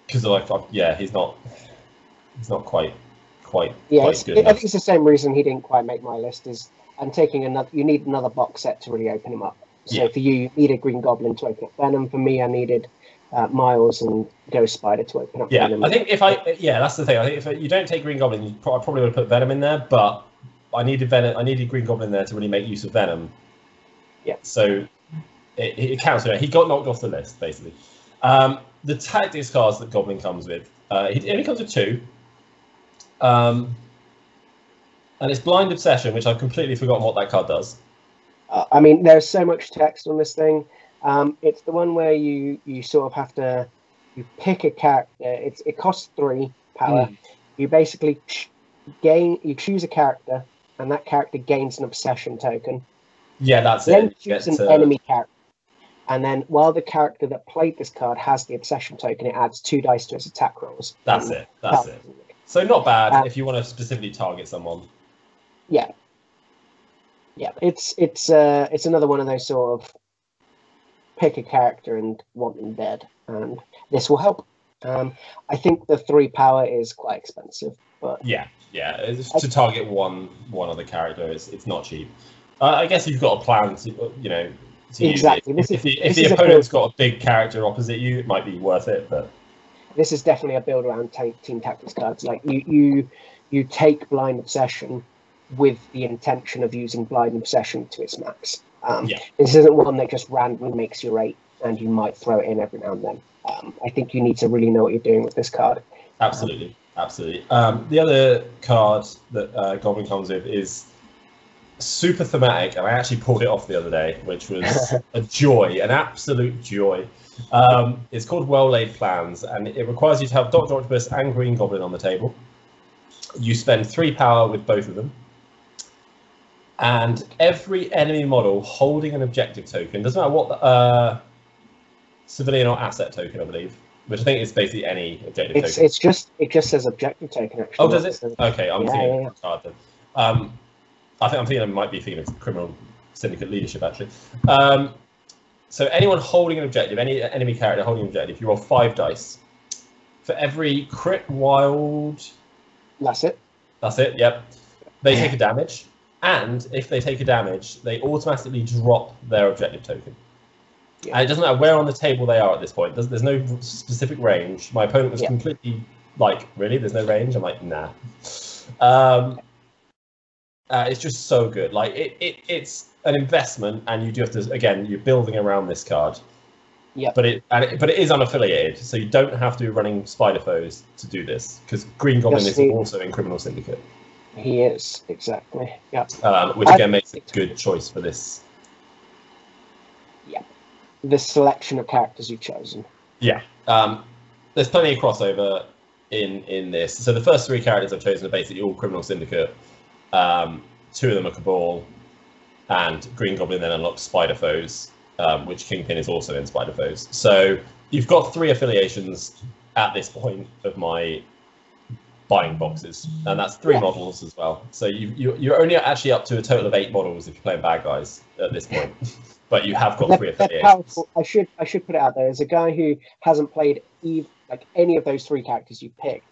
S2: because like yeah, he's not. He's not quite quite
S1: yeah.
S2: quite good
S1: I think it's the same reason he didn't quite make my list. Is I'm taking another. You need another box set to really open him up. So
S2: Yeah.
S1: for you, you need a Green Goblin to open up Venom. For me, I needed uh, Miles and Ghost Spider to open up
S2: Yeah,
S1: Venom.
S2: I think if I yeah, that's the thing. I think if you don't take Green Goblin, you pro- I probably would have put Venom in there, but I needed Venom. I needed Green Goblin there to really make use of Venom.
S1: Yeah.
S2: So it, it counts. You know, he got knocked off the list basically. Um, the tactics cards that Goblin comes with, uh, he only comes with two. Um, and it's Blind Obsession, which I've completely forgotten what that card does.
S1: Uh, I mean, there's so much text on this thing. Um, it's the one where you you sort of have to you pick a character. It's it costs three power.
S2: Hmm.
S1: You basically ch- gain you choose a character, and that character gains an obsession token.
S2: Yeah, that's
S1: Then
S2: it.
S1: Choose an
S2: to-
S1: enemy character, and then while the character that played this card has the obsession token, it adds two dice to its attack rolls.
S2: That's
S1: Um,
S2: it. That's it. So not bad
S1: Uh,
S2: if you want to specifically target someone.
S1: Yeah. Yeah, it's it's uh it's another one of those sort of pick a character and want them dead, and this will help. Um, I think the three power is quite expensive, but
S2: Yeah, yeah. It's to target one one other character, it's it's not cheap. Uh, I guess you've got a plan to you know.
S1: Exactly. This
S2: If,
S1: is-
S2: if
S1: this
S2: the
S1: a
S2: got a big character opposite you, it might be worth it. But
S1: this is definitely a build around ta- team tactics cards. Like you you you take blind obsession with the intention of using blind obsession to its max. Um,
S2: Yeah.
S1: This isn't one that just randomly makes your eight, and you might throw it in every now and then. Um, I think you need to really know what you're doing with this card.
S2: absolutely, absolutely. Um, the other card that uh, Goblin comes with is super thematic, and I actually pulled it off the other day, which was a joy, an absolute joy. Um, it's called Well Laid Plans, and it requires you to have Doctor Octopus and Green Goblin on the table. You spend three power with both of them, and every enemy model holding an objective token doesn't matter what the, uh, civilian or asset token, I believe, which I think is basically any objective
S1: It's
S2: token.
S1: it's just it just says objective token. actually.
S2: Oh, does it? Okay, I'm
S1: Yeah,
S2: thinking
S1: yeah, yeah.
S2: card then. Um, I think I'm thinking I might be thinking of criminal syndicate leadership actually. Um, so anyone holding an objective, any enemy character holding an objective, you roll five dice. For every crit wild,
S1: That's it.
S2: that's it. Yep. They take a damage, and if they take a damage, they automatically drop their objective token.
S1: Yeah.
S2: And it doesn't matter where on the table they are at this point. There's, there's no specific range. My opponent was
S1: Yeah.
S2: completely like, really? There's no range? I'm like, nah. Um, uh, it's just so good. Like it, it, it's an investment, and you do have to. Again, you're building around this card.
S1: Yeah.
S2: But it, and it, but it is unaffiliated, so you don't have to be running Spider Foes to do this because Green Goblin
S1: Yes,
S2: is
S1: we-
S2: also in Criminal Syndicate,
S1: He is exactly. Yeah.
S2: um, which
S1: I-
S2: again makes a good choice for this. Yeah.
S1: The selection of characters you've chosen. Yeah.
S2: Um, there's plenty of crossover in in this. So the first three characters I've chosen are basically all Criminal Syndicate. Um, two of them are Cabal, and Green Goblin then unlocks Spider Foes, um, which Kingpin is also in Spider Foes. So you've got three affiliations at this point of my buying boxes, and that's three
S1: Yeah.
S2: models as well. So you, you you're only actually up to a total of eight models if you're playing bad guys at this point, but you have got three affiliations.
S1: I should I should put it out there. As a guy who hasn't played like any of those three characters you picked,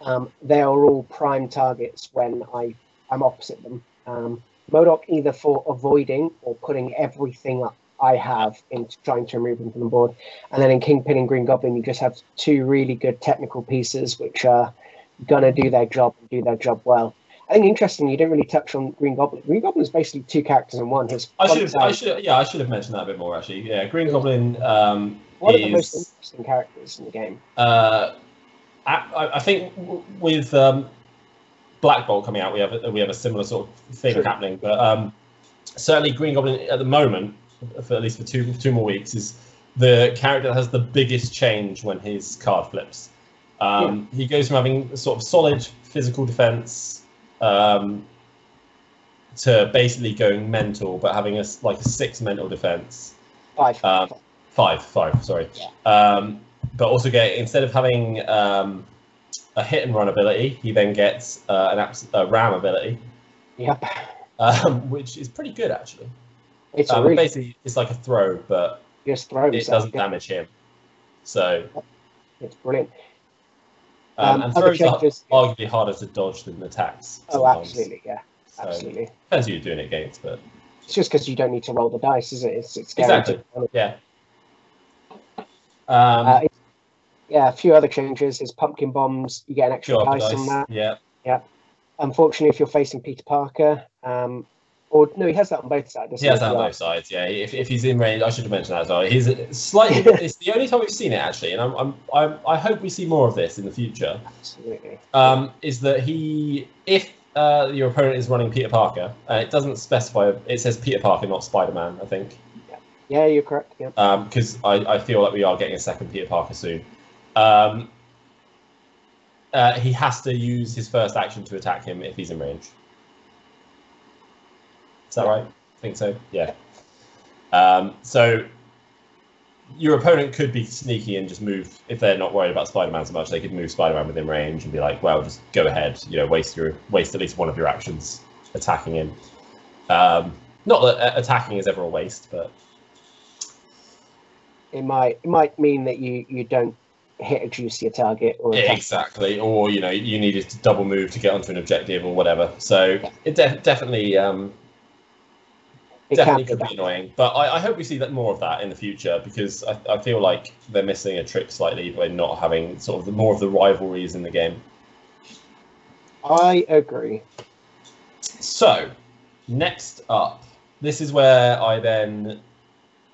S1: um, they are all prime targets when I I'm opposite them. Um, MODOK either for avoiding or putting everything up I have into trying to remove them from the board, and then in Kingpin and Green Goblin you just have two really good technical pieces which are gonna do their job and do their job well. I think interestingly, you didn't really touch on Green Goblin. Green Goblin is basically two characters in one. His
S2: I should have, I should, yeah, I should have mentioned that a bit more actually. Yeah, Green Goblin um,
S1: one of the most interesting characters in the game.
S2: uh, I, I- I think with um, Black Bolt coming out, we have a, we have a similar sort of thing
S1: True.
S2: happening. But um, certainly, Green Goblin at the moment, for at least for two two more weeks, is the character that has the biggest change when his card flips. Um, He goes from having sort of solid physical defense um, to basically going mental, but having a like a six mental defense.
S1: Five.
S2: Um, Five, five, sorry.
S1: Yeah.
S2: Um, but also get instead of having um, a hit and run ability, he then gets uh, an abs- a ram ability,
S1: Yep.
S2: um, which is pretty good actually.
S1: It's
S2: Um,
S1: really
S2: basically, it's like a throw, but
S1: just throws.
S2: it doesn't
S1: Yeah,
S2: damage him. So,
S1: It's brilliant.
S2: um,
S1: Um,
S2: and
S1: other
S2: throws are
S1: changes-
S2: arguably harder to dodge than attacks.
S1: Oh, absolutely. Yeah,
S2: So,
S1: absolutely.
S2: Depends who you're doing it against, but
S1: It's just because you don't need to roll the dice, is it? It's, it's
S2: Exactly. yeah. Um,
S1: Uh, yeah, a few other changes is pumpkin bombs. You get an extra
S2: sure,
S1: dice, on that.
S2: Yeah, Yeah.
S1: Unfortunately, if you're facing Peter Parker, um, or no, he has that on both sides.
S2: He has that on both sides, yeah. If, if he's in range, I should have mentioned that as well. He's slightly. it's the only time we've seen it actually, and I'm, I'm, I'm I hope we see more of this in the future.
S1: Absolutely.
S2: Um, is that he, if uh, your opponent is running Peter Parker, and it doesn't specify, it says Peter Parker, not Spider Man, I think,
S1: Yeah, you're correct. Yeah.
S2: because I, I feel like we are getting a second Peter Parker soon. Um, uh, he has to use his first action to attack him if he's in range. Is that right? I think so. Yeah. Um, so your opponent could be sneaky and just move if they're not worried about Spider-Man so much. They could move Spider-Man within range and be like, "Well, just go ahead. You know, waste your waste at least one of your actions attacking him." Um, not that uh, attacking is ever a waste, but
S1: It might it might mean that you you don't hit a juicier target or
S2: Yeah, exactly. Or you know, you needed to double move to get onto an objective or whatever. So
S1: Yeah.
S2: it def- definitely, um,
S1: it
S2: definitely
S1: can
S2: could
S1: be
S2: be annoying. But I, I hope we see that more of that in the future because I, I feel like they're missing a trick slightly by not having sort of the, more of the rivalries in the game.
S1: I agree.
S2: So next up, this is where I then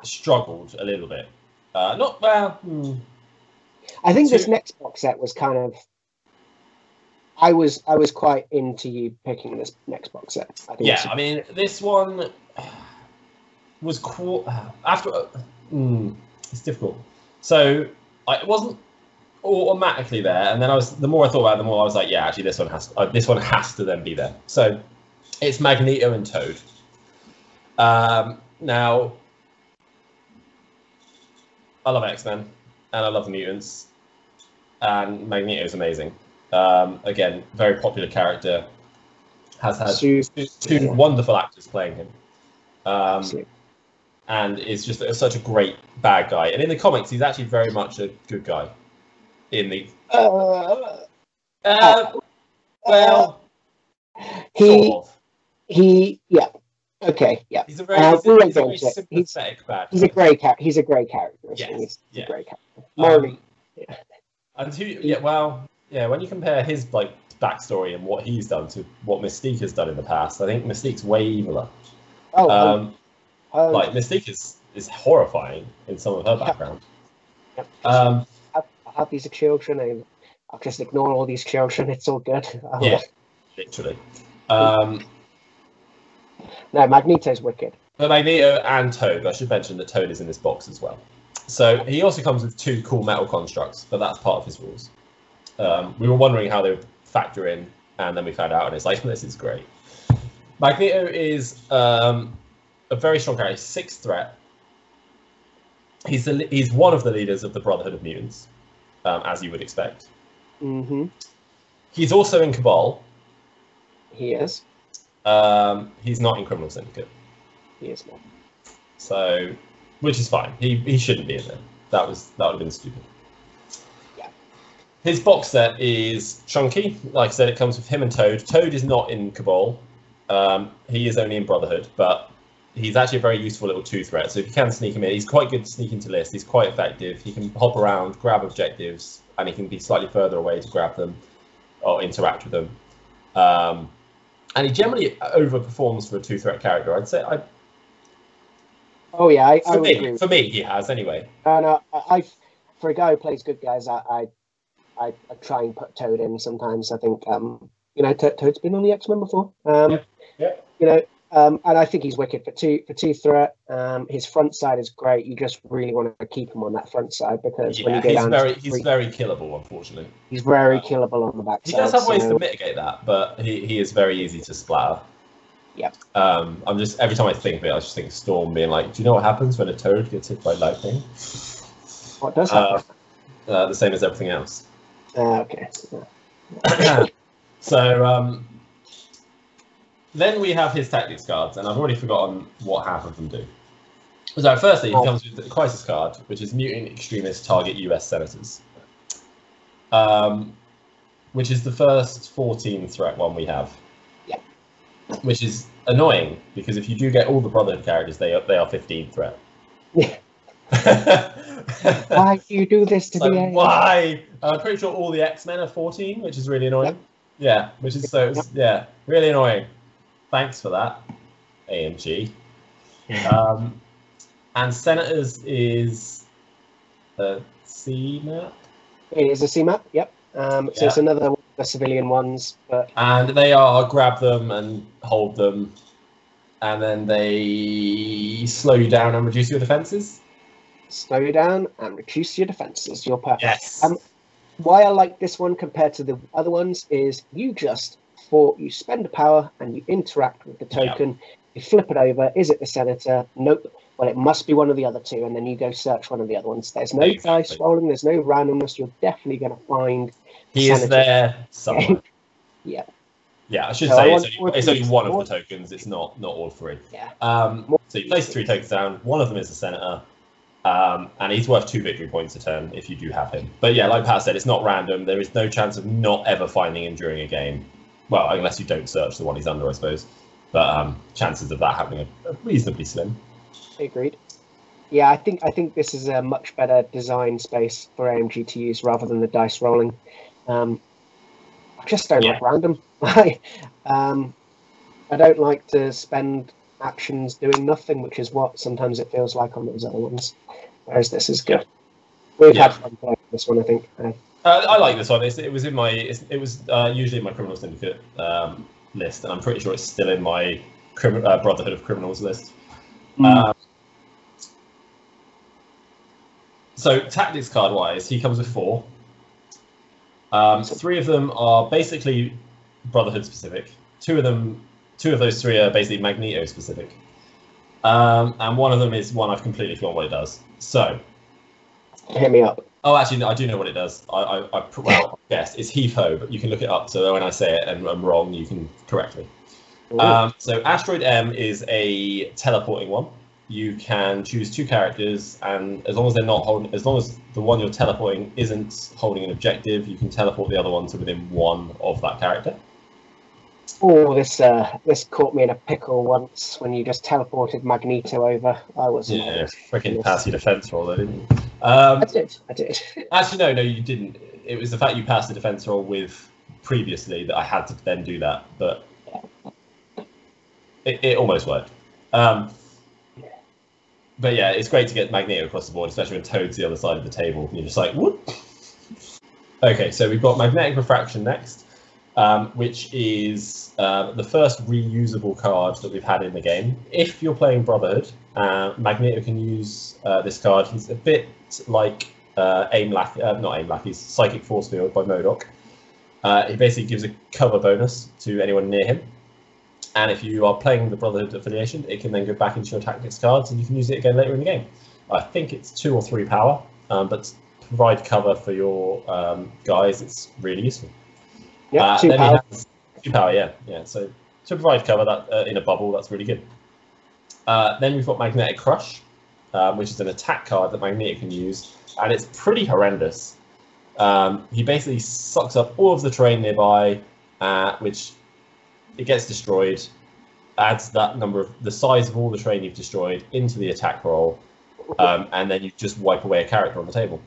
S2: struggled a little bit. Uh, not well. Hmm,
S1: I think this next box set was kind of I was I was quite into you picking this next box set. I think
S2: Yeah, I mean, this one was cool. After, mm, it's difficult. So I, it wasn't automatically there, and then I was. The more I thought about it, the more I was like, yeah, actually, this one has. Uh, this one has to then be there. So it's Magneto and Toad. Um, now, I love X Men, and I love mutants, and Magneto is amazing. Um, again, very popular character. Has had two, wonderful actors playing him. Um, and is just such a great bad guy. And in the comics, he's actually very much a good guy. In the
S1: Uh,
S2: uh, well,
S1: he
S2: sort of.
S1: he yeah. Okay, yeah.
S2: He's a very,
S1: Uh,
S2: he's a, he's a very
S1: it. He's-
S2: bad.
S1: He's a great cat. He's a great character.
S2: Yes,
S1: He's
S2: yeah.
S1: a great character. Morally,
S2: Um,
S1: yeah.
S2: And who? Yeah, well, yeah. When you compare his like backstory and what he's done to what Mystique has done in the past, I think Mystique's way eviler.
S1: oh,
S2: Um,
S1: oh,
S2: like Mystique is is horrifying in some of her background.
S1: Yep.
S2: Um,
S1: I have these children. and I'll just ignore all these children. It's all good. Oh,
S2: yeah, literally. Um,
S1: No, Magneto's wicked.
S2: But Magneto and Toad, I should mention that Toad is in this box as well. So he also comes with two cool metal constructs, but that's part of his rules. Um, we were wondering how they would factor in, and then we found out, and it's like, this is great. Magneto is um, a very strong character, sixth threat. He's, the, he's one of the leaders of the Brotherhood of Mutants, um, as you would expect.
S1: Mm-hmm.
S2: He's also in Cabal.
S1: He is.
S2: Um, he's not in Criminal Syndicate.
S1: He is not.
S2: So, which is fine. He he shouldn't be in there. That was that would have been stupid.
S1: Yeah.
S2: His box set is chunky. Like I said, it comes with him and Toad. Toad is not in Cabal. Um, he is only in Brotherhood, but he's actually a very useful little two threat. So if you can sneak him in, he's quite good sneaking to sneak into lists. He's quite effective. He can hop around, grab objectives, and he can be slightly further away to grab them or interact with them. Um, and he generally overperforms for a two threat character. I'd say I,
S1: Oh yeah, I, I
S2: for
S1: agree.
S2: me, for me, he has anyway.
S1: No, no, I, I for a guy who plays good guys, I, I, I, I try and put Toad in sometimes. I think, um, you know, Toad's been on the X Men before. Um,
S2: Yeah, yeah.
S1: You know, um, and I think he's wicked for two for two threat. Um, his front side is great. You just really want to keep him on that front side because when
S2: Yeah,
S1: you go
S2: he's
S1: down,
S2: very he's very killable. Unfortunately,
S1: he's very killable on the back
S2: he does have ways
S1: so-
S2: to mitigate that, but he, he is very easy to splatter.
S1: Yep.
S2: Um, I'm just every time I think of it, I just think Storm being like, "Do you know what happens when a toad gets hit by lightning?
S1: What does
S2: Uh,
S1: happen?
S2: uh, the same as everything else."
S1: Uh, okay. Yeah.
S2: so um, then we have his tactics cards, and I've already forgotten what half of them do. So firstly, he
S1: Oh.
S2: comes with the crisis card, which is mutant extremists target U.S. senators, um, which is the first 14 threat one we have.
S1: Yeah.
S2: Which is annoying because if you do get all the Brotherhood characters, they are they are 15 threat.
S1: Yeah.
S2: Why?
S1: Do you do this to
S2: So
S1: me?
S2: why? I'm pretty sure all the X Men are 14, which is really annoying. Yeah, which is so yeah, really annoying. Thanks for that, AMG. Um, and Senators is a C map,
S1: It is a CMAP. Yep. Um, so it's another one of the civilian ones, but
S2: and they are grab them and hold them, and then they slow you down and reduce your defenses.
S1: slow you down and reduce your defenses. You're perfect.
S2: Yes.
S1: Um, Why I like this one compared to the other ones is you just for you spend a power and you interact with the token. You flip it over. Is it the senator? Nope. Well, it must be one of the other two, and then you go search one of the other ones. There's no
S2: Exactly.
S1: dice rolling. There's no randomness. You're definitely going to find.
S2: He is there somewhere.
S1: Yeah.
S2: Yeah, I should
S1: So
S2: say
S1: want
S2: it's only, it's only one of the tokens. It's not not all three.
S1: Yeah.
S2: Um, so you place three tokens down. One of them is the senator, um, and he's worth two victory points a turn if you do have him. But yeah, like Pat said, it's not random. There is no chance of not ever finding him during a game. Well, unless you don't search the one he's under, I suppose. But um, chances of that happening are reasonably slim.
S1: Agreed. Yeah, I think I think this is a much better design space for AMG to use rather than the dice rolling. Um, I just don't
S2: Yeah.
S1: like random. I, um, I don't like to spend actions doing nothing, which is what sometimes it feels like on those other ones. Whereas this is good. We've
S2: Yeah.
S1: had fun playing this one, I think.
S2: Uh, I like this one. It's, it was in my. It's, it was uh, usually in my criminal syndicate um, list, and I'm pretty sure it's still in my crim- uh, Brotherhood of Criminals list.
S1: Mm.
S2: Um, so tactics card wise, he comes with four. Um, three of them are basically Brotherhood specific. Two of them, two of those three are basically Magneto specific, um, and one of them is one I've completely forgotten what it does. So,
S1: Hit me up.
S2: Oh, actually, no, I do know what it does. I, I, I well, yes, it's heave ho, but you can look it up. So when I say it and I'm wrong, you can correct me. Um, so Asteroid M is a teleporting one. You can choose two characters, and as long as they're not holding, as long as the one you're teleporting isn't holding an objective, you can teleport the other one to within one of that character.
S1: Oh, this uh, this caught me in a pickle once when you just teleported Magneto over. I was
S2: Yeah, freaking pass your defense roll, though, didn't you? Um,
S1: I did. I did.
S2: actually, no, no, you didn't. It was the fact you passed the defense roll with previously that I had to then do that, but it, it almost worked. Um, but yeah, it's great to get Magneto across the board, especially when Toad's the other side of the table. And You're just like, whoop. Okay, so we've got Magnetic Refraction next, um, which is uh, the first reusable card that we've had in the game. If you're playing Brotherhood, uh, Magneto can use uh, this card. He's a bit like uh, Aim Lack, uh, not Aim Lack, he's Psychic Force Field by MODOK. Uh, he basically gives a cover bonus to anyone near him. And if you are playing the Brotherhood affiliation, it can then go back into your tactics cards and you can use it again later in the game. I think it's two or three power, um, but to provide cover for your um, guys, it's really useful.
S1: Yeah,
S2: Uh,
S1: two power.
S2: two power, yeah, yeah. So to provide cover that uh, in a bubble, that's really good. Uh, then we've got Magnetic Crush, um, which is an attack card that Magnetic can use, and it's pretty horrendous. Um, he basically sucks up all of the terrain nearby, uh, which it gets destroyed, adds that number of the size of all the terrain you've destroyed into the attack roll, um, and then you just wipe away a character on the table.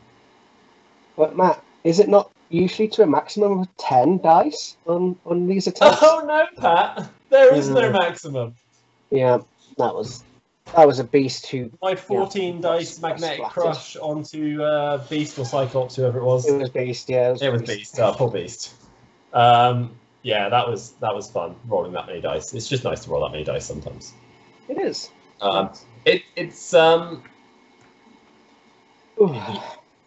S1: But Matt, is it not usually to a maximum of ten dice on on these attacks?
S2: Oh no, Pat! There is no maximum.
S1: Yeah, that was that was a beast who
S2: My 14 dice
S1: That's
S2: magnetic
S1: splattered.
S2: crush onto uh, Beast or Cyclops, whoever it was.
S1: it was beast. Yeah,
S2: It was Beast. Oh, poor Beast. Um, yeah, that was that was fun rolling that many dice. It's just nice to roll that many dice sometimes.
S1: It is.
S2: Um, it it's um.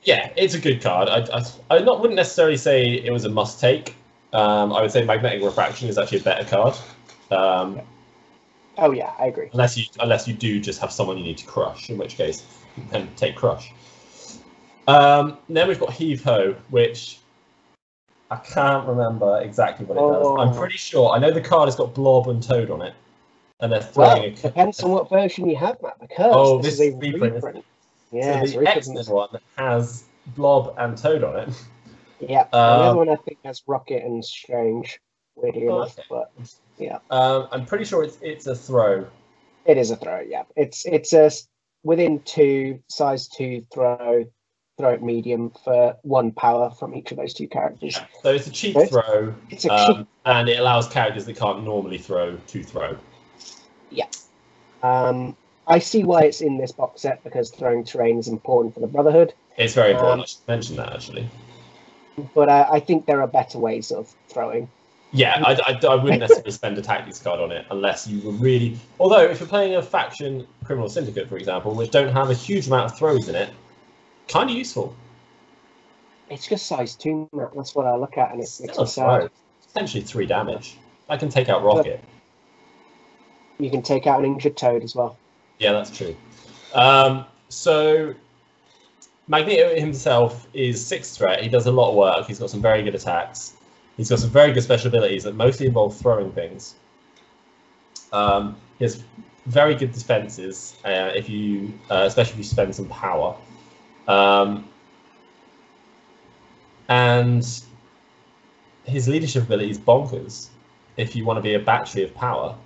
S2: Yeah, it's a good card. I, I, I not wouldn't necessarily say it was a must take. Um, I would say magnetic refraction is actually a better card. Um,
S1: Oh yeah, I agree.
S2: unless you unless you do just have someone you need to crush, in which case then take crush. Um, then we've got heave ho, which I can't remember exactly what it does. I'm
S1: Oh.
S2: pretty sure I know the card has got blob and toad on it, and they're
S1: Well,
S2: throwing a.
S1: depends on what version you have, Matt. Because
S2: Oh,
S1: this,
S2: this
S1: is a
S2: reprint.
S1: reprint. Yeah,
S2: so the. X-Men one has blob and toad on it.
S1: Yeah, the
S2: Um,
S1: other one I think has Rocket and Strange. Weirdly
S2: Oh,
S1: enough,
S2: okay.
S1: but yeah,
S2: Um, I'm pretty sure it's it's a throw.
S1: it is a throw. Yeah, it's it's a within two size two throw, throw it medium for one power from each of those two characters.
S2: So it's a cheap throw,
S1: It's a
S2: um, and it allows characters that can't normally throw to throw. Yeah.
S1: Um, I see why it's in this box set because throwing terrain is important for the Brotherhood,
S2: It's very important.
S1: Um,
S2: I should mention that actually.
S1: but I, I think there are better ways of throwing.
S2: Yeah, I, I, I wouldn't necessarily spend a tactics card on it unless you were really. Although, if you're playing a faction criminal syndicate, for example, which don't have a huge amount of throws in it, kind of useful.
S1: It's just size two, Matt. That's what I look at, and it
S2: It's
S1: makes
S2: still
S1: me
S2: a
S1: sad.
S2: three damage. I can take out Rocket.
S1: You can take out an injured toad as well.
S2: Yeah, that's true. Um, so Magneto himself is sixth threat. He does a lot of work. He's got some very good attacks. He's got some very good special abilities that mostly involve throwing things. Um, he has very good defenses uh, if you, uh, especially if you spend some power. Um, and his leadership ability is bonkers. If you want to be a battery of power,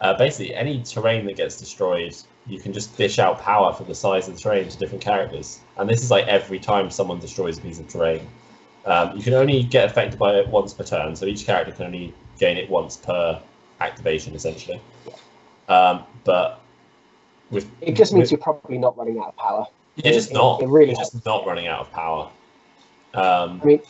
S2: uh, basically any terrain that gets destroyed, you can just dish out power from the size of the terrain to different characters. And this is like every time someone destroys a piece of terrain. Um, you can only get affected by it once per turn, so each character can only gain it once per activation, essentially. Um, but with
S1: It just means
S2: with-
S1: you're probably not running out of power.
S2: you're just not.
S1: it really
S2: you're just not running out of power. Um,
S1: I mean,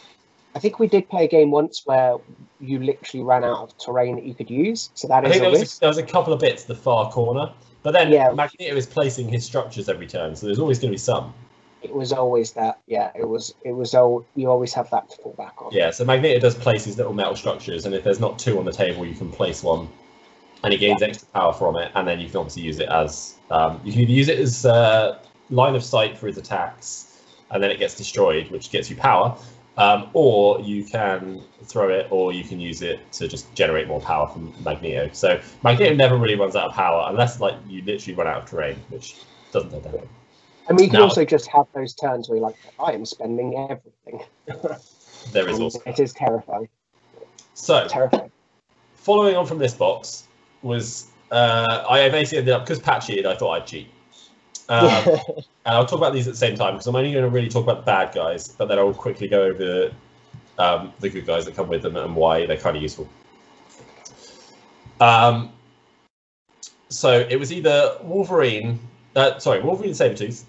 S1: I think we did play a game once where you literally ran out of terrain that you could use. So that
S2: I
S1: is
S2: think there was, a, there was a couple of bits the far corner, but then
S1: Yeah.
S2: Magneto is placing his structures every turn, so there's always going to be some.
S1: It was always that. Yeah, it was. It was. All, you always have that to fall back on.
S2: Yeah, so Magneto does place his little metal structures, and if there's not two on the table, you can place one, and he gains extra power from it, and then you can obviously use it as um, you can either use it as uh, line of sight for his attacks, and then it gets destroyed, which gets you power, um, or you can throw it, or you can use it to just generate more power from Magneto. So Magneto never really runs out of power unless like you literally run out of terrain, which doesn't tend to happen.
S1: I mean, you can
S2: No.
S1: also just have those turns where you're like, I am spending everything.
S2: There is also
S1: it is terrifying.
S2: so.
S1: Terrifying.
S2: following on from this box was uh, I basically ended up because Pat cheated. I thought I'd cheat, um, and I'll talk about these at the same time because I'm only going to really talk about the bad guys, but then I'll quickly go over um, the good guys that come with them and why they're kind of useful. Um, so it was either Wolverine, uh, sorry, Wolverine and Sabretooth,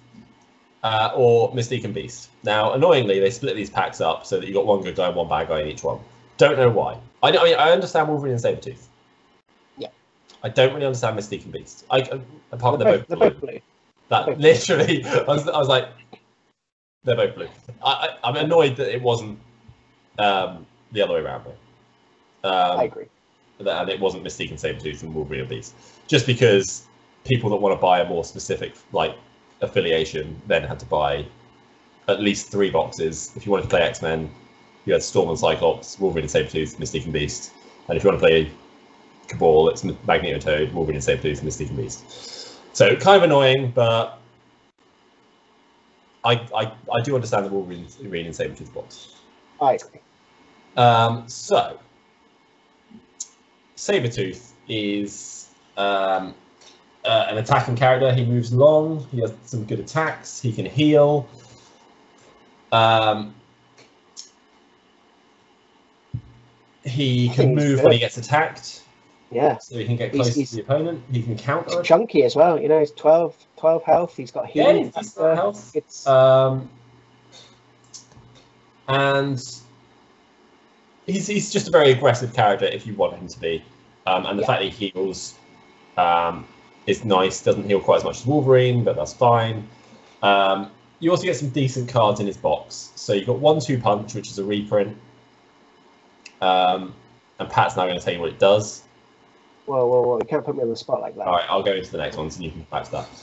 S2: uh, or Mystique and Beast. Now, annoyingly, they split these packs up so that you got one good guy and one bad guy in each one. Don't know why. I, I mean, I understand Wolverine and Sabretooth.
S1: Yeah.
S2: I don't really understand Mystique and Beast. I, apart from
S1: they're,
S2: they're
S1: both,
S2: blue. That literally, I was, I was like, they're both blue. I, I, I'm annoyed that it wasn't um, the other way around. Um,
S1: I agree.
S2: that- and it wasn't Mystique and Sabretooth and Wolverine and Beast. Just because people that want to buy a more specific like affiliation then had to buy at least three boxes. If you wanted to play X Men, you had Storm and Cyclops, Wolverine and Sabretooth, Mystique and Beast. And if you want to play Cabal, it's Magneto Toad, Wolverine and Sabretooth, Mystique and Beast. So kind of annoying, but I I, I do understand the Wolverine, Wolverine and Sabretooth box.
S1: I.
S2: Um, so, Sabretooth is um, uh, an attacking character. He moves long. He has some good attacks. He can heal. Um, he can move when he gets attacked,
S1: Yeah.
S2: so he can get close
S1: he's-
S2: to the opponent. He can counter.
S1: He's chunky as well. You know, he's 12, 12 health. He's got
S2: Yeah,
S1: healing.
S2: he's decent
S1: factor.
S2: health.
S1: It's
S2: Um, and he's he's just a very aggressive character if you want him to be. Um, and the
S1: Yeah.
S2: fact that he heals um, is nice. Doesn't heal quite as much as Wolverine, but that's fine. Um, you also get some decent cards in his box. So you've got one two punch, which is a reprint. Um, and Pat's now going to tell you what it does.
S1: Whoa, whoa, whoa! You can't put me on the spot like that.
S2: All right, I'll go into the next ones and you can back that.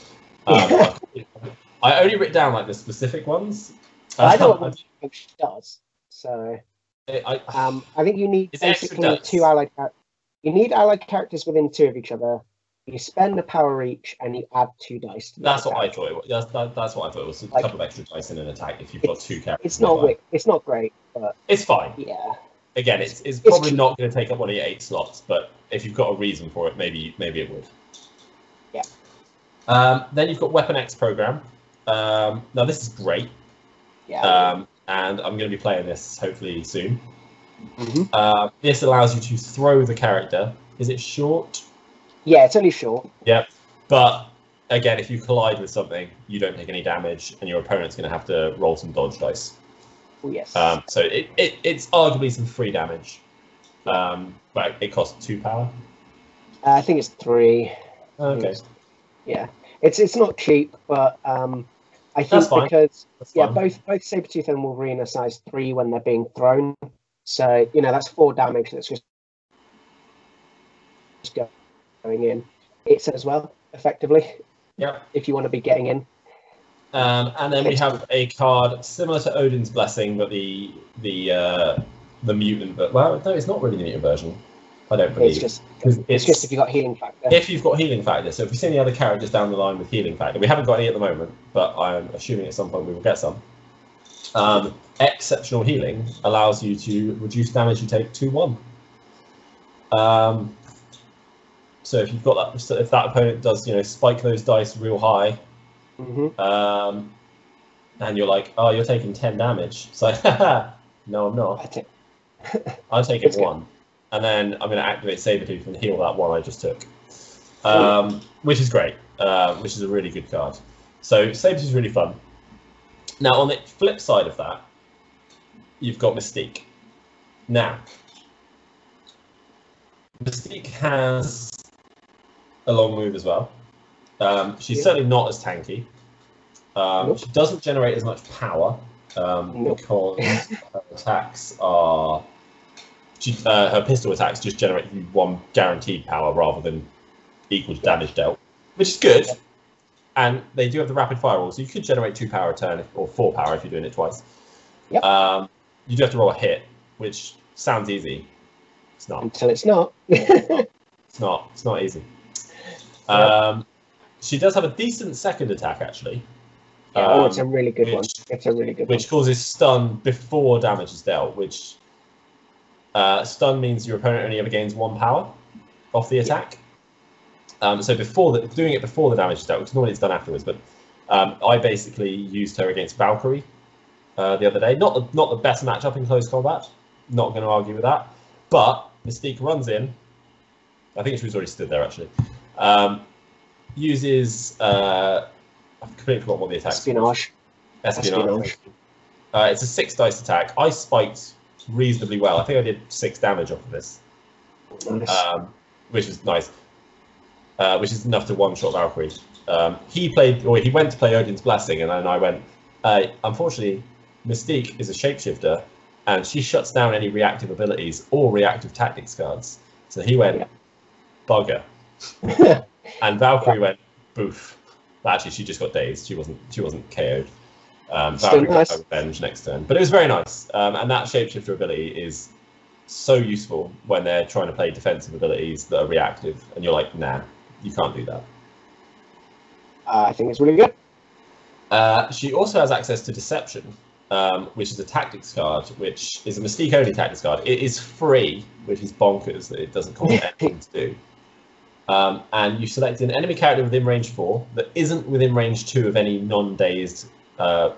S2: Um, I only written down like the specific ones.
S1: I know what
S2: Um,
S1: one does. So
S2: I, I,
S1: um, I think you need basically two allied. Char- you need allied characters within two of each other. You spend the power each, and you add two dice.
S2: That's what I thought it was. That's, that, that's what I thought it was. A
S1: Like-
S2: couple of extra dice in an attack if you've got two characters.
S1: It's not. wi- It's not great, but
S2: It's fine.
S1: yeah.
S2: Again, it's, it's
S1: It's
S2: probably
S1: cheap.
S2: not going to take up one of your eight slots, but if you've got a reason for it, maybe maybe it would.
S1: Yeah.
S2: Um, then you've got Weapon X program. Um, now this is great,
S1: Yeah.
S2: um, and I'm going to be playing this hopefully soon.
S1: Mhm.
S2: Uh, this allows you to throw the character. Is it short?
S1: Yeah, it's only short.
S2: Yep. But again, if you collide with something, you don't take any damage, and your opponent's going to have to roll some dodge dice.
S1: Oh, yes.
S2: Um, so it, it, it's arguably some free damage. Um, but it costs two power.
S1: Uh, I think it's three.
S2: Okay,
S1: Yeah, it's it's not cheap, but um, I think because
S2: that's
S1: yeah,
S2: fine.
S1: both both Sabretooth and Wolverine are size three when they're being thrown. So you know that's four damage that's just just going in. It's as well effectively
S2: Yeah.
S1: if you want to be getting in.
S2: Um, and then we have a card similar to Odin's Blessing, but the the uh, the mutant. But well, no, it's not really the mutant version. I don't believe.
S1: It's just
S2: 'Cause
S1: it's just if you've got healing factor.
S2: if you've got healing factor. So if we see any other characters down the line with healing factor, we haven't got any at the moment, but I'm assuming at some point we will get some. Um, exceptional healing allows you to reduce damage you take to one. Um, so if you've got that, so if that opponent does, you know, spike those dice real high,
S1: hmm
S2: um, and you're like, oh, you're taking ten damage. It's like, no, I'm not.
S1: It.
S2: I'm taking
S1: It's good.
S2: one, and then I'm going to activate Sabretooth and heal that one I just took, um, which is great, uh, which is a really good card. So Sabretooth is really fun. Now, on the flip side of that, you've got Mystique. Now, Mystique has a long move as well. Um, she's
S1: Yeah.
S2: certainly not as tanky. Um,
S1: Nope.
S2: She doesn't generate as much power um, because her attacks are. She, uh, her pistol attacks just generate you one guaranteed power rather than equal to damage dealt, which is good. And they do have the rapid fire rule, so you could generate two power a turn if- or four power if you're doing it twice.
S1: Yep.
S2: Um, you do have to roll a hit, which sounds easy. It's not.
S1: Until it's not.
S2: It's not. It's not easy. Um, she does have a decent second attack actually,
S1: Yeah, oh, it's a
S2: um,
S1: really good one.
S2: which-
S1: It's a really good
S2: which causes stun before damage is dealt. Which uh, stun means your opponent only ever gains one power off the attack. Um, so before the, doing it before the damage is dealt, because normally it's done afterwards. But um, I basically used her against Valkyrie uh, the other day. Not the, not the best matchup in close combat. Not going to argue with that. But Mystique runs in. I think she was already stood there actually. Um, uses. Uh, I've completely forgotten what the attack.
S1: Espionage.
S2: Espionage.
S1: Espionage.
S2: Uh, it's a six dice attack. I spiked reasonably well. I think I did six damage off of this,
S1: Nice.
S2: um, which is nice. Uh, which is enough to one shot Valkyrie. Um, he played, or he went to play Odin's Blessing, and then I went. Uh, unfortunately, Mystique is a shapeshifter, and she shuts down any reactive abilities or reactive tactics cards. So he went
S1: Yeah.
S2: bugger, and Valkyrie went boof. But actually, she just got dazed. She wasn't. She wasn't KO'd. Um,
S1: Still nice.
S2: revenge next turn, but it was very nice. Um, and that shapeshifter ability is so useful when they're trying to play defensive abilities that are reactive, and you're like, nah, you can't do that.
S1: Uh, I think it's really good.
S2: Uh, she also has access to Deception, um, which is a tactics card, which is a Mystique only tactics card. It is free, which is bonkers that it doesn't cost anything to do. Um, and you select an enemy character within range four that isn't within range two of any non-dazed uh,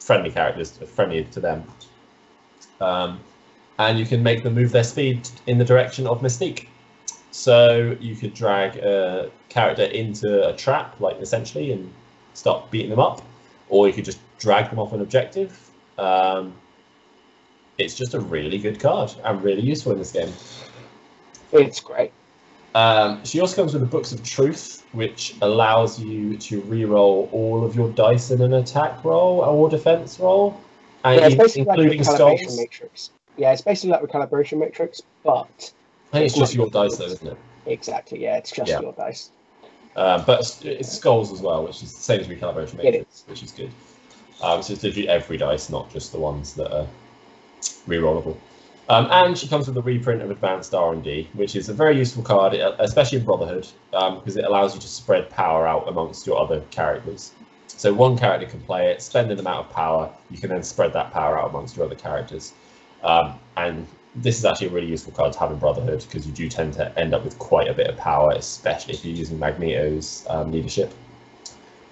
S2: friendly characters, friendly to them. Um, and you can make them move their speed in the direction of Mystique. So you could drag a character into a trap, like essentially, and start beating them up, or you could just drag them off an objective. Um, it's just a really good card and really useful in this game.
S1: It's great.
S2: Um, she also comes with the Books of Truth, which allows you to re-roll all of your dice in an attack roll or defense roll, and
S1: Yeah, it's like
S2: including
S1: recalibration
S2: skulls.
S1: matrix. Yeah, it's basically like recalibration matrix, but
S2: I think it's
S1: it's
S2: just your dice, though, isn't it?
S1: exactly, yeah, it's just
S2: Yeah.
S1: your dice.
S2: Um, but it's, it's skulls as well, which is the same as recalibration matrix, which is good. Um, so it's literally every dice, not just the ones that are re-rollable. Um, and she comes with a reprint of Advanced R&D, which is a very useful card, especially in Brotherhood, um, because it allows you to spread power out amongst your other characters. So one character can play it, spend an amount of power, you can then spread that power out amongst your other characters. Um, and this is actually a really useful card to have in Brotherhood, because you do tend to end up with quite a bit of power, especially if you're using Magneto's um, leadership.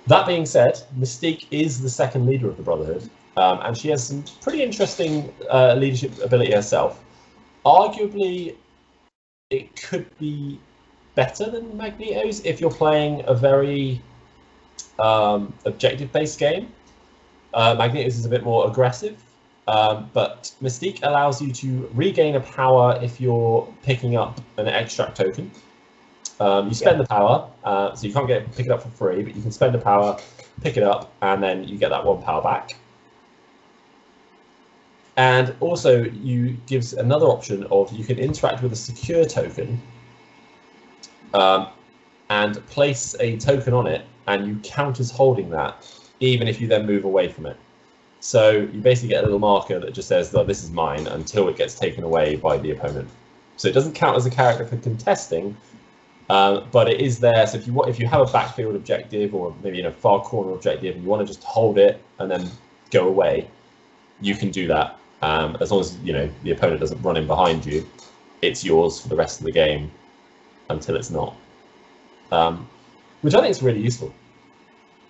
S2: That being said, Mystique is the second leader of the Brotherhood, um, and she has some pretty interesting uh, leadership ability herself. Arguably, it could be better than Magneto's if you're playing a very um, objective-based game. Uh, Magneto's is a bit more aggressive, um, but Mystique allows you to regain a power if you're picking up an extract token. Um, you spend the power, uh, so you can't get pick it up for free, but you can spend the power, pick it up, and then you get that one power back. And also, you gives another option of you can interact with a secure token, um, and place a token on it, and you count as holding that, even if you then move away from it. So you basically get a little marker that just says, "Oh, this is mine," until it gets taken away by the opponent. So it doesn't count as a character for contesting, um, but it is there. So if you if you have a backfield objective or maybe in a far corner objective and you want to just hold it and then go away, you can do that. Um, as long as you know the opponent doesn't run in behind you, it's yours for the rest of the game until it's not. Um, which I think is really useful.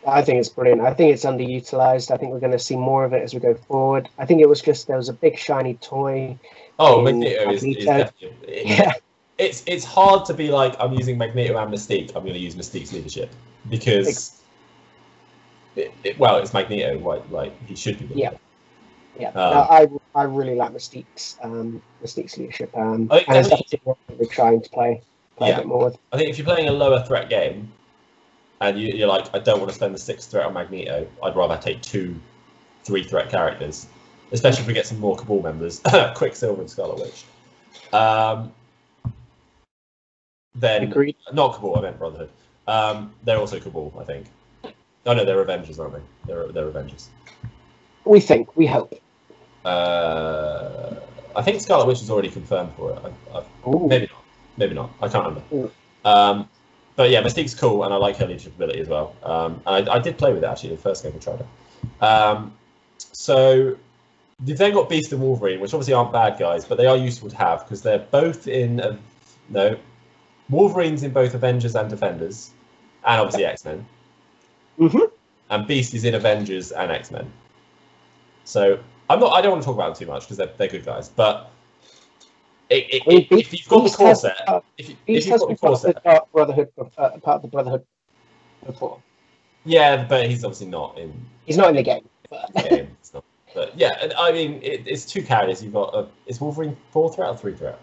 S1: I think it's brilliant. I think it's underutilized. I think we're going to see more of it as we go forward. I think it was just there was a big shiny toy.
S2: Oh, Magneto is, is definitely. it-
S1: Yeah,
S2: it's it's hard to be like I'm using Magneto and Mystique. I'm going to use Mystique's leadership because, it, it, well, it's Magneto. Like, like he should be.
S1: Yeah. Yeah,
S2: Um,
S1: I I really like Mystique's um, Mystique's leadership, um,
S2: I think
S1: and it's
S2: definitely-
S1: what we're trying to play play
S2: Yeah.
S1: a bit more with.
S2: I think if you're playing a lower threat game, and you, you're like, I don't want to spend the sixth threat on Magneto, I'd rather take two, three threat characters, especially if we get some more Cabal members, Quicksilver and Scarlet Witch. Um, then
S1: Agreed.
S2: not Cabal, I meant Brotherhood. Um, they're also Cabal, I think. Oh no, they're Avengers, aren't they? They're they're Avengers.
S1: We think, we hope.
S2: Uh, I think Scarlet Witch is already confirmed for it. I, I, maybe not. Maybe not. I can't remember. Um, but yeah, Mystique's cool, and I like her leadership ability as well. Um, and I, I did play with it actually the first game we tried it. Um, so you've then got Beast and Wolverine, which obviously aren't bad guys, but they are useful to have because they're both in. A, no, Wolverine's in both Avengers and Defenders, and obviously X Men.
S1: Mhm.
S2: And Beast is in Avengers and X Men. So I'm not. I don't want to talk about them too much because they're, they're good guys, but. It, it,
S1: I mean,
S2: if- if you've got the
S1: Beast has-
S2: core set,
S1: uh,
S2: if, you, if you've got the
S1: part of the
S2: core
S1: set, Brotherhood, uh, part of the Brotherhood before.
S2: yeah, but he's obviously not in
S1: He's not in the game. But
S2: the game. Not. But yeah, and I mean, it, it's two characters. You've got a, is Wolverine four threat or three threat?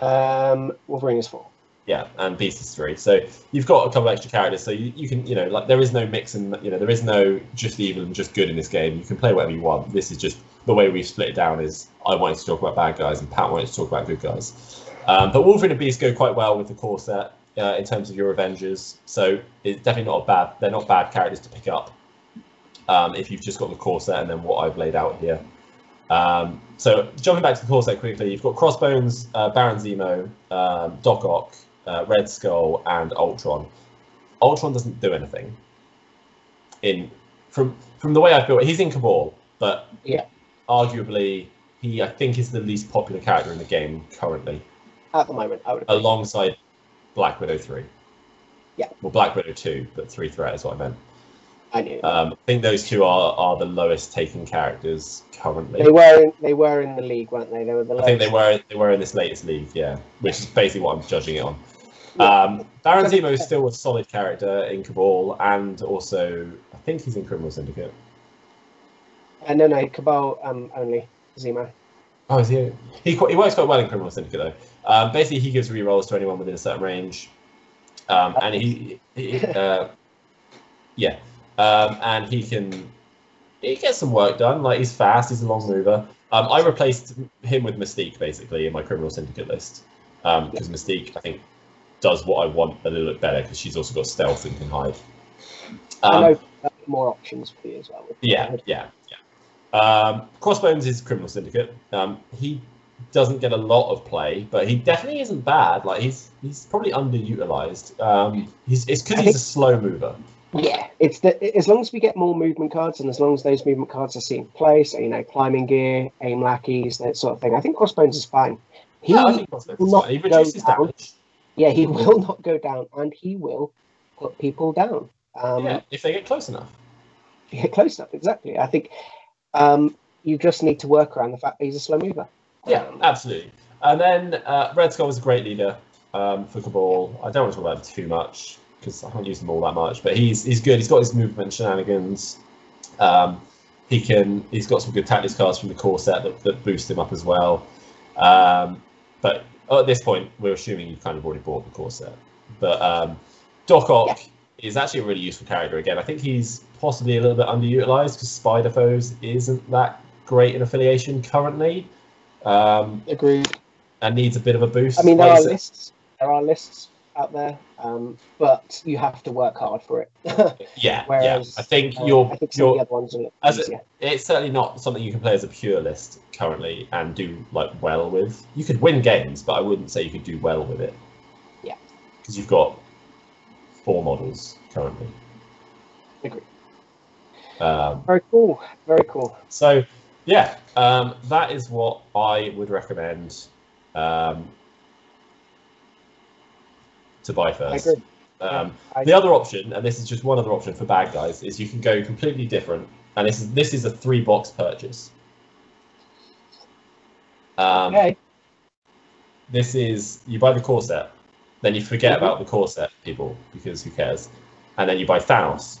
S1: um, Wolverine is four.
S2: Yeah, and Beast is three. So you've got a couple extra characters. So you, you can, you know, like there is no mix and you know there is no just evil and just good in this game. You can play whatever you want. This is just the way we've split it down. Is I wanted to talk about bad guys and Pat wanted to talk about good guys. Um, but Wolverine and Beast go quite well with the core set uh, in terms of your Avengers. So it's definitely not a bad. They're not bad characters to pick up um, if you've just got the core set and then what I've laid out here. Um, so jumping back to the core set quickly, you've got Crossbones, uh, Baron Zemo, um, Doc Ock, uh, Red Skull, and Ultron. Ultron doesn't do anything. In from from the way I feel, he's in Cabal, but
S1: Yeah.
S2: arguably he I think is the least popular character in the game currently,
S1: At the moment, I would agree.
S2: alongside Black Widow three.
S1: Yeah.
S2: Well, Black Widow two, but three threat is what I meant.
S1: I knew.
S2: Um, I think those two are, are the lowest taken characters currently.
S1: they were in, they were in the league, weren't they? They were the
S2: I think they were they were in this latest league, yeah, which is basically what I'm judging it on. Um, Baron Zemo is still a solid character in Cabal, and also I think he's in Criminal Syndicate.
S1: Uh, no, no, Cabal um, only. Zemo.
S2: Oh, is he? He, qu- he works quite well in Criminal Syndicate though. Um, basically, he gives rerolls to anyone within a certain range, um, and he, he uh, yeah, um, and he can he gets some work done. Like he's fast, he's a long mover. Um, I replaced him with Mystique basically in my Criminal Syndicate list because Mystique I think does what I want a little bit better because she's also got stealth and can hide. Um,
S1: more options for you as well.
S2: yeah, yeah, yeah. Um, Crossbones is Criminal Syndicate. Um, he doesn't get a lot of play, but he definitely isn't bad. Like he's he's probably underutilized. Um, he's it's because he's a slow mover.
S1: Yeah, it's the as long as we get more movement cards and as long as those movement cards are seen play, so you know, climbing gear, aim lackeys, that sort of thing. I think Crossbones is fine. He,
S2: yeah, I think Crossbones is fine. He reduces
S1: down.
S2: damage.
S1: Yeah, he will not go down, and he will put people down. Um,
S2: yeah, if they get close enough.
S1: yeah, close enough, exactly. I think um, you just need to work around the fact that he's a slow mover.
S2: Yeah, absolutely. And then uh, Red Skull is a great leader um, for Cabal. I don't want to talk about him too much because I haven't used him all that much, but he's he's good. He's got his movement shenanigans. Um, he can. He's got some good tactics cards from the core set that, that boost him up as well. Um, but at this point, we're assuming you've kind of already bought the core set. But um, Doc Ock is actually a really useful character. Again, I think he's possibly a little bit underutilized because Spider Foes isn't that great in affiliation currently. Um,
S1: Agreed.
S2: and needs a bit of a boost.
S1: I mean, there are lists. There are lists out there, um, but you have to work hard for it.
S2: Yeah,
S1: Whereas,
S2: yeah. I think
S1: uh,
S2: you're,
S1: I think
S2: you're
S1: the other ones are
S2: as it, it's certainly not something you can play as a pure list currently and do like well with. You could win games, but I wouldn't say you could do well with it.
S1: Yeah.
S2: Because you've got four models currently.
S1: Agreed.
S2: Um,
S1: Very cool. Very cool.
S2: so yeah, um, that is what I would recommend um, to buy
S1: I
S2: first. Um, The other option, and this is just one other option for bad guys, is you can go completely different, and this is this is a three box purchase. Um,
S1: okay.
S2: This is you buy the core set, then you forget
S1: Mhm.
S2: about the core set, people, because who cares? And then you buy Thanos,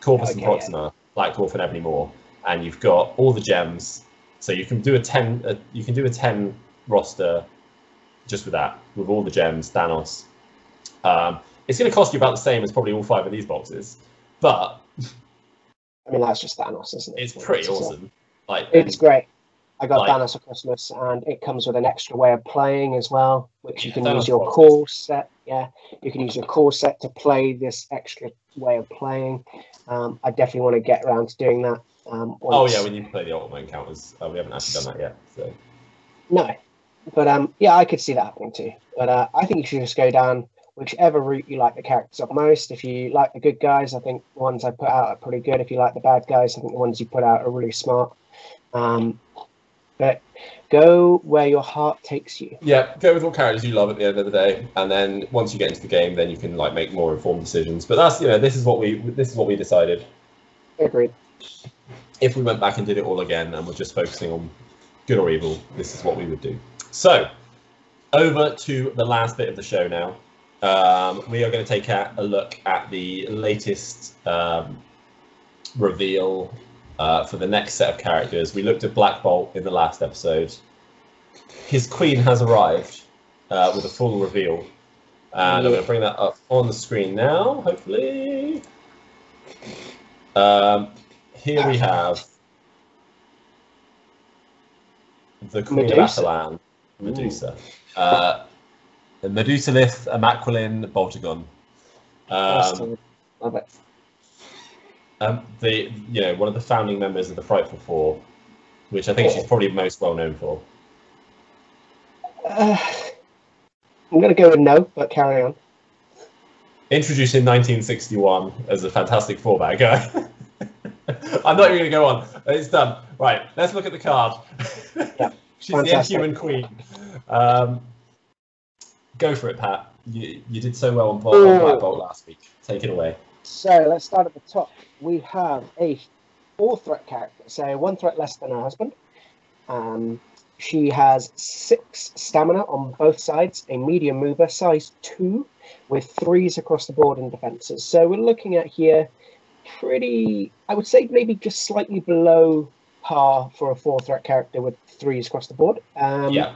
S2: Corvus and
S1: Okay,
S2: Proxima, Black Dwarf and Ebony Maw, and you've got all the gems. So you can do a ten. Uh, you can do a ten roster just with that, with all the gems, Thanos. Um, it's going to cost you about the same as probably all five of these boxes, but
S1: I mean, that's just Thanos, isn't it?
S2: it's pretty awesome. Like
S1: It's great. I got
S2: Like-
S1: Thanos for Christmas, and it comes with an extra way of playing as well, which you can
S2: Thanos
S1: use your
S2: boxes.
S1: core set. Yeah, you can use your core set to play this extra way of playing. Um, I definitely want to get around to doing that. Um,
S2: oh yeah, when you play the ultimate encounters, uh, we haven't actually done that yet. So
S1: No, but um, yeah, I could see that happening too. But uh, I think you should just go down whichever route you like the characters of most. If you like the good guys, I think the ones I put out are pretty good. If you like the bad guys, I think the ones you put out are really smart. Um, but go where your heart takes you.
S2: yeah, go with what characters you love at the end of the day, and then once you get into the game, then you can like make more informed decisions. But that's you know this is what we this is what we decided.
S1: Agreed.
S2: if we went back and did it all again and we're just focusing on good or evil, this is what we would do. So, over to the last bit of the show now. Um, we are going to take a, a look at the latest um, reveal uh, for the next set of characters. We looked at Black Bolt in the last episode. His queen has arrived uh, with a full reveal. And I'm going to bring that up on the screen now, hopefully. Um, here we have the Queen
S1: Medusa.
S2: of Attilan, Medusa. Uh, Medusa Lith, Amaquelin, Boltagon. Um.
S1: Love it.
S2: um, the you know one of the founding members of the Frightful Four, which I think she's probably most well known for.
S1: Uh, I'm going to go with no, but carry on.
S2: Introduced in 1961 as a Fantastic Four bad guy. I'm not even going to go on. It's done. Right, let's look at the card.
S1: Yeah,
S2: She's
S1: fantastic.
S2: the Inhuman Queen. Um, go for it, Pat. You, you did so well on, Bolt, on Black Bolt last week. Take it away.
S1: So let's start at the top. We have a four threat character, so one threat less than her husband. Um, she has six stamina on both sides, a medium mover, size two, with threes across the board in defenses. So we're looking at here pretty, I would say maybe just slightly below par for a four threat character with threes across the board. Um,
S2: yeah,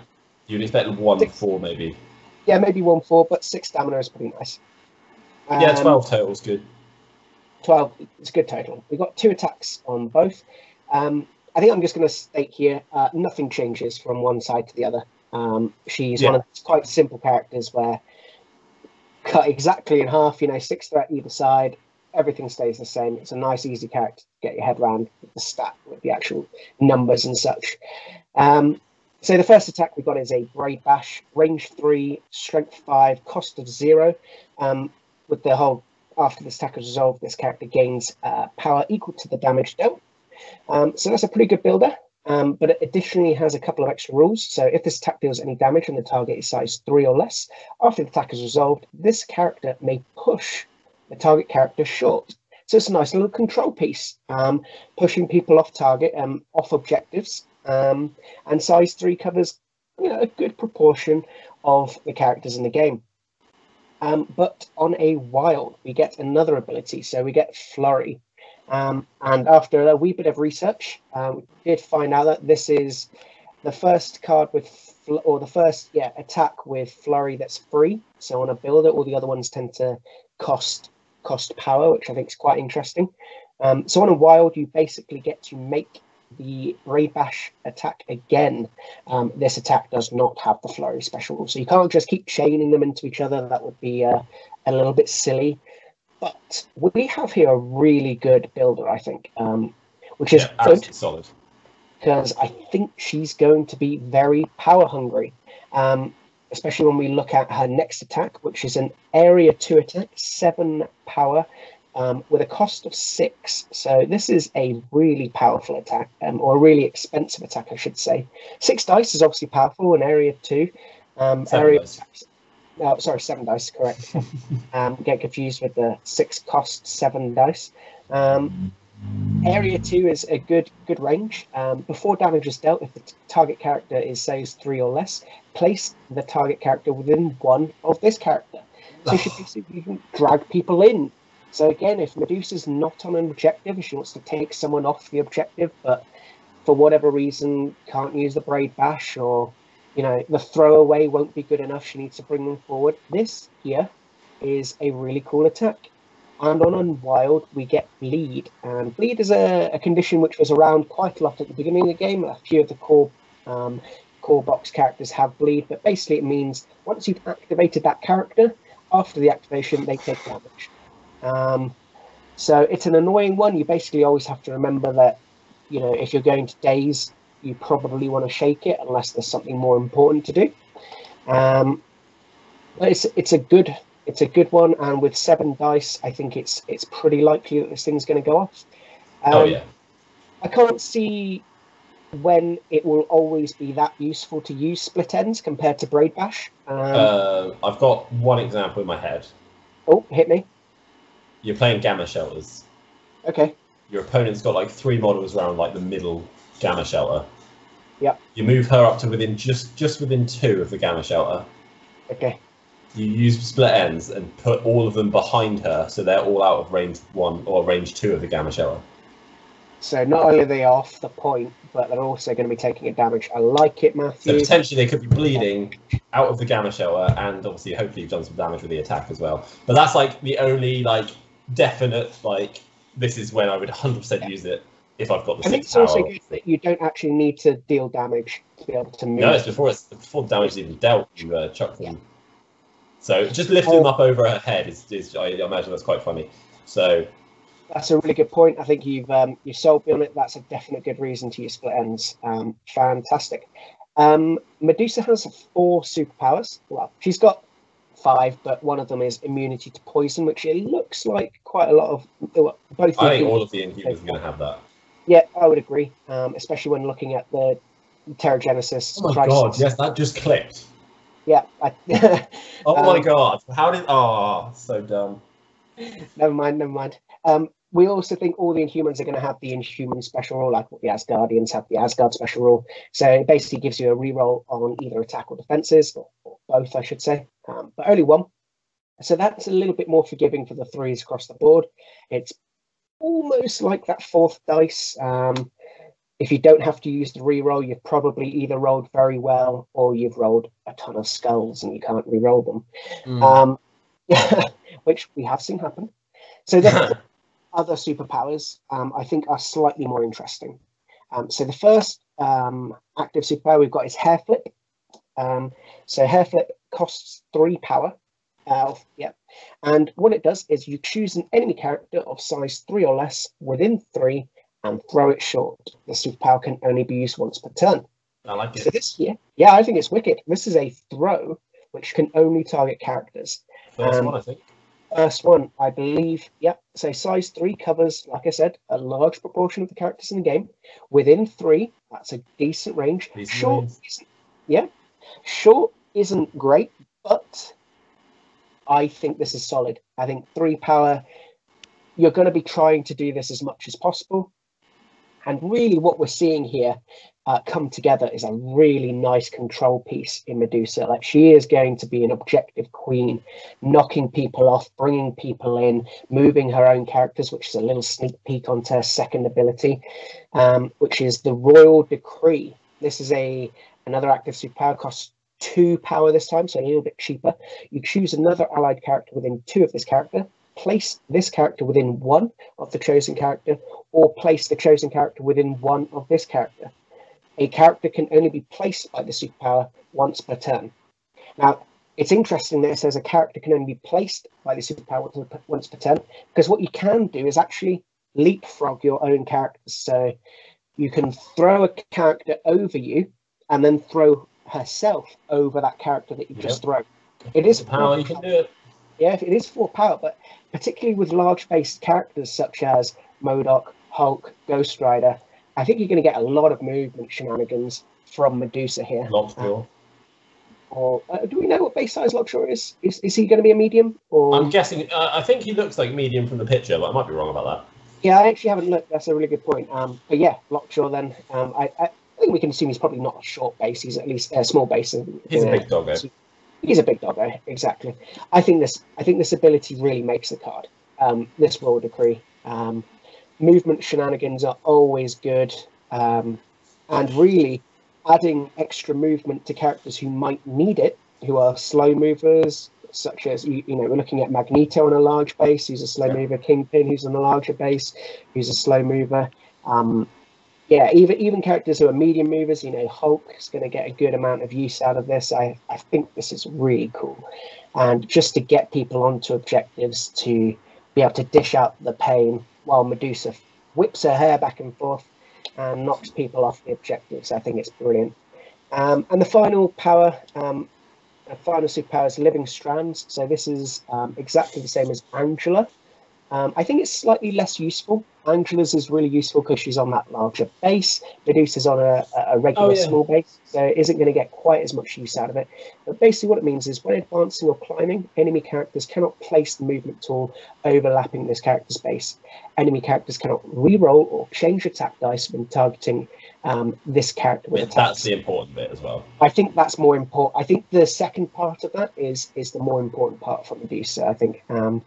S2: you'd expect one
S1: six-
S2: four maybe.
S1: Yeah, maybe one four, but six stamina is pretty nice.
S2: yeah,
S1: twelve
S2: total is good.
S1: 12 it's a good total. We've got two attacks on both. Um, i think i'm just going to state here uh, nothing changes from one side to the other. Um, she's one of those quite simple characters where cut exactly in half you know six threat either side everything stays the same. It's a nice easy character to get your head around with the stat with the actual numbers and such. Um, so the first attack we've got is a braid bash range three strength five cost of zero um, with the whole after this attack is resolved, this character gains uh, power equal to the damage dealt. Um, so that's a pretty good builder, um, but it additionally has a couple of extra rules. So if this attack deals any damage and the target is size 3 or less, after the attack is resolved, this character may push the target character short. So it's a nice little control piece, um, pushing people off target, um, off objectives, um, and size 3 covers you know, a good proportion of the characters in the game. Um, but on a wild, we get another ability. So we get Flurry. Um, and after a wee bit of research, um, we did find out that this is the first card with, or the first, yeah, attack with Flurry that's free. So on a builder, all the other ones tend to cost cost power, which I think is quite interesting. Um, so on a wild, you basically get to make the Braid Bash attack again. Um, this attack does not have the flurry special, so you can't just keep chaining them into each other. That would be uh, a little bit silly. But we have here a really good builder, I think, um, which is
S2: Yeah,
S1: good
S2: solid.
S1: because I think she's going to be very power hungry. Um, especially when we look at her next attack, which is an area two attack, seven power, um, with a cost of six. So this is a really powerful attack, um, or a really expensive attack, I should say. Six dice is obviously powerful in area two. Um, area
S2: dice.
S1: Oh, sorry, seven dice, correct. um, get confused with the six cost seven dice. Um, area two is a good good range. Um, before damage is dealt, if the target character is size three or less, place the target character within one of this character. So she basically can drag people in So again, if Medusa's not on an objective, she wants to take someone off the objective, but for whatever reason can't use the braid bash or you know the throwaway won't be good enough, she needs to bring them forward. This here is a really cool attack. And on Unwild, we get bleed. And bleed is a, a condition which was around quite a lot at the beginning of the game. A few of the core um, core box characters have bleed, but basically it means once you've activated that character, after the activation, they take damage. Um, so it's an annoying one. You basically always have to remember that, you know, if you're going to daze, you probably want to shake it unless there's something more important to do. Um, but it's it's a good it's a good one, and with seven dice, I think it's it's pretty likely that this thing's going to go off.
S2: Um, oh yeah.
S1: I can't see when it will always be that useful to use split ends compared to braid bash.
S2: Um, uh, I've got one example in my head.
S1: Oh, hit me.
S2: You're playing gamma shelters.
S1: Okay.
S2: Your opponent's got like three models around like the middle gamma shelter.
S1: Yep.
S2: You move her up to within just just within two of the gamma shelter.
S1: Okay.
S2: You use split ends and put all of them behind her, so they're all out of range one or range two of the gamma shelter.
S1: So not only are they off the point, but they're also going to be taking a damage. I like it, Matthew.
S2: So potentially they could be bleeding out of the gamma shelter, and obviously hopefully you've done some damage with the attack as well. But that's like the only like definite like this is when I would 100% yeah. use it if I've got the.
S1: I think it's also good that you don't actually need to deal damage to be able to move.
S2: No, it's before it's before the damage is even dealt. You uh, chuck them. Yeah. So just lifting them up over her head is, is I imagine that's quite funny. So
S1: that's a really good point. I think you've um, you sold me on it. That's a definite good reason to use split ends. Um, fantastic. Um, Medusa has four superpowers. Well, she's got five, but one of them is immunity to poison, which it looks like quite a lot of
S2: both. I think all of the Inhumans are going to have that.
S1: Yeah, I would agree, um, especially when looking at the Terrigenesis.
S2: Oh my crisis. god! Yes, that just clicked.
S1: Yeah. I,
S2: oh my um, god! How did? Oh, so dumb.
S1: Never mind. Never mind. Um, we also think all the Inhumans are going to have the Inhuman special rule, like what the Asgardians have the Asgard special rule. So it basically gives you a reroll on either attack or defenses, or, or both, I should say, um, but only one. So that's a little bit more forgiving for the threes across the board. It's almost like that fourth dice. Um, if you don't have to use the reroll, you've probably either rolled very well or you've rolled a ton of skulls and you can't re-roll them, mm. um, which we have seen happen. So the other superpowers, um, I think, are slightly more interesting. Um, so the first um, active superpower we've got is Hair Flip. Um, so Hair Flip costs three power. Uh, yeah, and what it does is you choose an enemy character of size three or less within three and throw it short. The superpower can only be used once per turn.
S2: I like it.
S1: So this, yeah, yeah, I think it's wicked. This is a throw which can only target characters.
S2: First um, one, I think
S1: first one, I believe. Yep. So size three covers, like I said, a large proportion of the characters in the game. Within three, that's a decent range.
S2: Decent
S1: short, range. yeah. Short isn't great, but I think this is solid. I think three power. You're going to be trying to do this as much as possible. And really, what we're seeing here uh, come together is a really nice control piece in Medusa. Like she is going to be an objective queen, knocking people off, bringing people in, moving her own characters, which is a little sneak peek onto her second ability, um, which is the Royal Decree. This is a another active superpower, costs two power this time, so a little bit cheaper. You choose another allied character within two of this character, place this character within one of the chosen character, or place the chosen character within one of this character a character can only be placed by the superpower once per turn. Now, it's interesting that it says a character can only be placed by the superpower once per turn, because what you can do is actually leapfrog your own characters. So you can throw a character over you and then throw herself over that character that you yep. just thrown. It is
S2: power you can do it.
S1: Yeah, it is full power, but particularly with large based characters such as MODOK, Hulk, Ghost Rider, I think you're going to get a lot of movement shenanigans from Medusa here.
S2: Lockjaw. Uh,
S1: or uh, do we know what base size Lockjaw is? Is, is he going to be a medium? Or
S2: I'm guessing. Uh, I think he looks like medium from the picture, but I might be wrong about that.
S1: Yeah, I actually haven't looked. That's a really good point. Um, but yeah, Lockjaw. Then um, I, I think we can assume he's probably not a short base. He's at least a small base.
S2: He's a big doggo.
S1: He's a big doggo, exactly. I think this. I think this ability really makes the card. um, this Royal Decree. Um, movement shenanigans are always good, um, and really adding extra movement to characters who might need it, who are slow movers, such as you, you know we're looking at Magneto on a large base, who's a slow mover, Kingpin, who's on a larger base, who's a slow mover. Um, yeah, even even characters who are medium movers, you know, Hulk is going to get a good amount of use out of this. I, I think this is really cool. And just to get people onto objectives to be able to dish out the pain while Medusa whips her hair back and forth and knocks people off the objectives. I think it's brilliant. Um, and the final power, um, the final superpower is Living Strands. So this is um, exactly the same as Angela. Um, I think it's slightly less useful. Angela's is really useful because she's on that larger base. Medusa's on a, a regular
S2: Oh, yeah.
S1: small base, so it isn't going to get quite as much use out of it. But basically, what it means is when advancing or climbing, enemy characters cannot place the movement tool overlapping this character's base. Enemy characters cannot re-roll or change attack dice when targeting um, this character with
S2: mean,
S1: attacks.
S2: that's the important bit as well.
S1: I think that's more important. I think the second part of that is is the more important part for Medusa. I think um,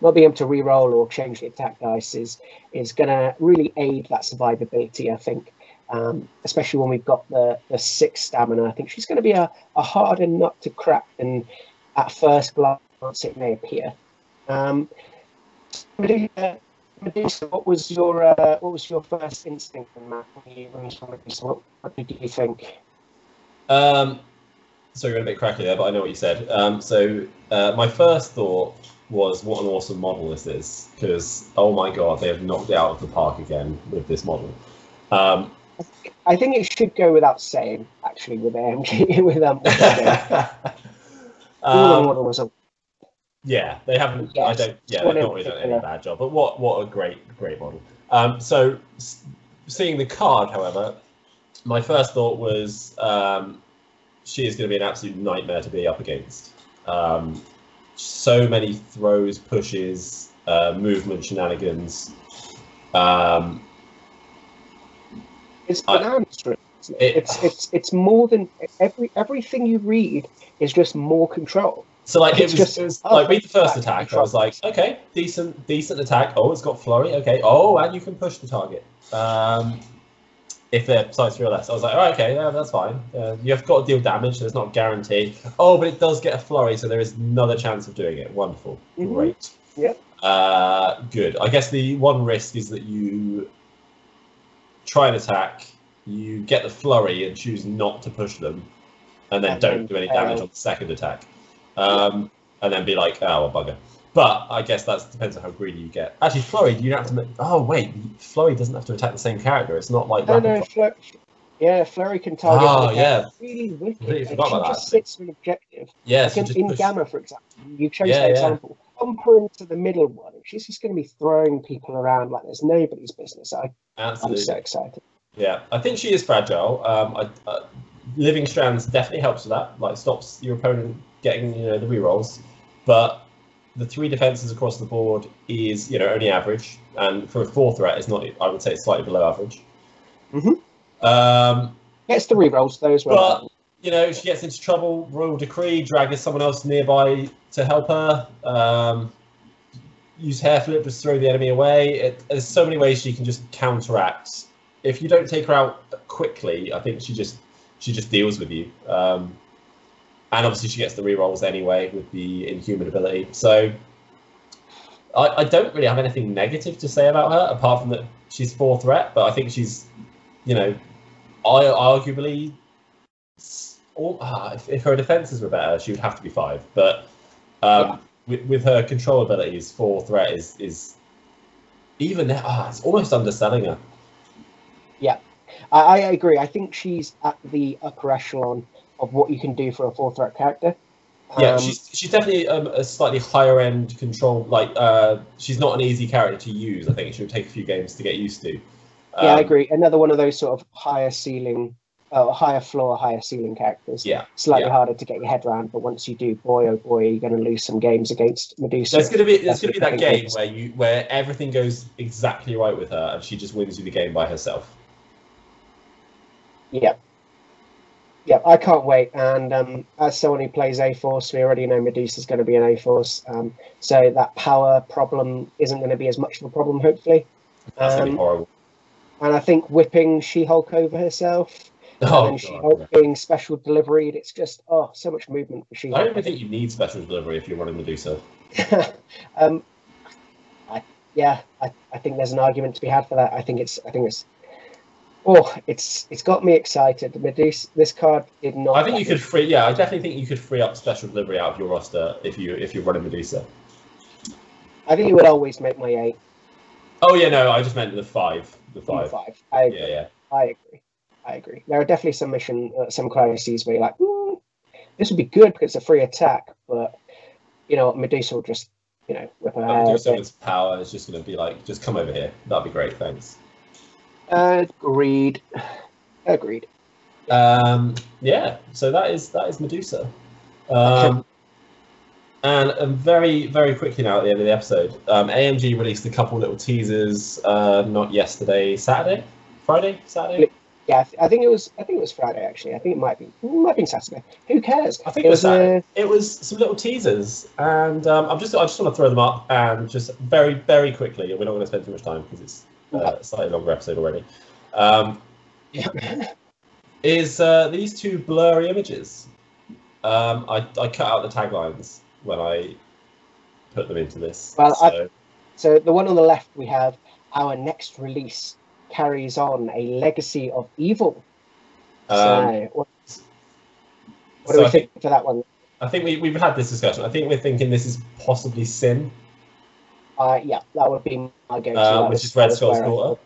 S1: not being able to re-roll or change the attack dice is is going to really aid that survivability. I think, um, especially when we've got the the six stamina. I think she's going to be a, a harder nut to crack than at first glance it may appear. Um, Medusa, what was your uh, what was your first instinct when you you saw Medusa? What, what did you think?
S2: Um, sorry, you're a bit crackly there, but I know what you said. Um, so uh, my first thought was, what an awesome model this is, because oh my god, they have knocked it out of the park again with this model. Um,
S1: I think it should go without saying, actually, with AMG, with um,
S2: um,
S1: model was a
S2: Yeah, they haven't. I don't. Yeah, they've not really done any bad job. But what what a great great model. Um, so s- seeing the card, however, my first thought was um, she is going to be an absolute nightmare to be up against. So many throws, pushes, uh, movement shenanigans. Um,
S1: it's
S2: I-
S1: bananas. isn't it?
S2: It-
S1: It's it's it's more than every everything you read is just more control.
S2: So like it
S1: It's
S2: was,
S1: just-
S2: it was
S1: oh,
S2: like read the first
S1: attack,
S2: attack. I was like, okay, decent, decent attack. Oh, it's got flurry. Okay. Oh, and you can push the target. Um, if they're size three or less, I was like, oh, okay, yeah, that's fine. Uh, you have got to deal damage, so it's not guaranteed. Oh, but it does get a flurry, so there is another chance of doing it. Wonderful,
S1: Mhm.
S2: great.
S1: Yep.
S2: Uh, good. I guess the one risk is that you try and attack, you get the flurry and choose not to push them, and then
S1: And
S2: don't
S1: then
S2: do any damage on the second attack, um, and then be like, oh, a bugger. But I guess that depends on how greedy you get. Actually, flurry, you don't have to. Make, oh wait, flurry doesn't have to attack the same character. It's not like
S1: No, no. Fleur, yeah, Flurry can target.
S2: Oh, yeah.
S1: really wicked.
S2: Completely
S1: and
S2: forgot
S1: she just
S2: that.
S1: sits for an objective.
S2: Yeah,
S1: Like
S2: so
S1: in, in
S2: push-
S1: Gamma, for example, you chose
S2: Yeah,
S1: that
S2: yeah.
S1: example. Bump her into the middle one. She's just going to be throwing people around like there's nobody's business. I, I'm
S2: Absolutely.
S1: so excited.
S2: Yeah, I think she is fragile. Um, I, uh, living strands definitely helps with that. Like stops your opponent getting you know the rerolls, but the three defenses across the board is you know only average, and for a four threat, it's not. I would say it's slightly below average.
S1: Mhm.
S2: Um,
S1: Gets the rerolls though as well.
S2: but you know she gets into trouble. Royal decree, drags someone else nearby to help her. Um, use hair flip, to throw the enemy away. It, there's so many ways she can just counteract. If you don't take her out quickly, I think she just she just deals with you. Um, and obviously she gets the rerolls anyway with the inhuman ability. So I, I don't really have anything negative to say about her apart from that she's four threat. But I think she's, you know, I arguably, all, ah, if, if her defenses were better, she would have to be five. But um, with, with her control abilities, four threat is is even. Ah, it's almost underselling her.
S1: I, I agree. I think she's at the upper echelon of what you can do for a four threat character.
S2: Yeah,
S1: Um,
S2: she's she's definitely um, a slightly higher end control. Like uh, she's not an easy character to use. I think she would take a few games to get used to.
S1: yeah, I
S2: Um,
S1: agree. Another one of those sort of higher ceiling, uh, higher floor, higher ceiling characters.
S2: Yeah,
S1: Slightly
S2: yeah.
S1: harder to get your head around, but once you do, boy oh boy, you're going to lose some games against Medusa.
S2: There's gonna be there's gonna be that game
S1: is.
S2: where you where everything goes exactly right with her and she just wins you the game by herself.
S1: Yeah. Yeah, I can't wait. And um, as someone who plays A-Force, we already know Medusa's going to be an A-Force, um, so that power problem isn't going to be as much of a problem, hopefully.
S2: That's
S1: Um,
S2: horrible.
S1: And I think whipping She Hulk over herself
S2: Oh,
S1: and then She Hulk being special delivery, it's just oh, so much movement for She
S2: I don't even think you need special delivery if you're running Medusa.
S1: um, I, yeah, I, I think there's an argument to be had for that. I think it's I think it's oh, it's it's got me excited. Medusa, this card did not.
S2: I think you could free. Yeah, I definitely think you could free up special delivery out of your roster if you if you're running Medusa.
S1: I think it would always make my eight.
S2: Oh yeah, no, I just meant the five. The
S1: five.
S2: five.
S1: I agree.
S2: Yeah, yeah.
S1: I agree. I agree. There are definitely some mission, uh, some crises where you're like, "Hmm, this would be good because it's a free attack, but you know, Medusa will just, you know, whip her.
S2: Medusa with power is just going to be like, just come over here. That'd be great, thanks.
S1: Agreed. Agreed.
S2: Um, yeah, so that is that is Medusa. Um, and um, very very quickly now at the end of the episode, um, AMG released a couple little teasers. Uh, not yesterday, Saturday, Friday, Saturday.
S1: Yeah, I, th- I think it was. I think it was Friday actually. I think it might be. It might be Saturday. Who cares?
S2: I think it was
S1: uh,
S2: It was some little teasers, and um, I'm just I just want to throw them up and just very very quickly. We're not going to spend too much time because it's uh, a slightly longer episode already. Um, is uh, these two blurry images? Um, I I cut out the taglines when I put them into this.
S1: Well, I-
S2: so,
S1: So the one on the left, we have our next release carries on a legacy of evil.
S2: um,
S1: so what, what
S2: so
S1: do we
S2: I
S1: think for that one?
S2: I think we, we've had this discussion. I think we're thinking this is possibly Sin,
S1: Uh, yeah, that would be my go-to.
S2: uh, which is Red Skull's daughter.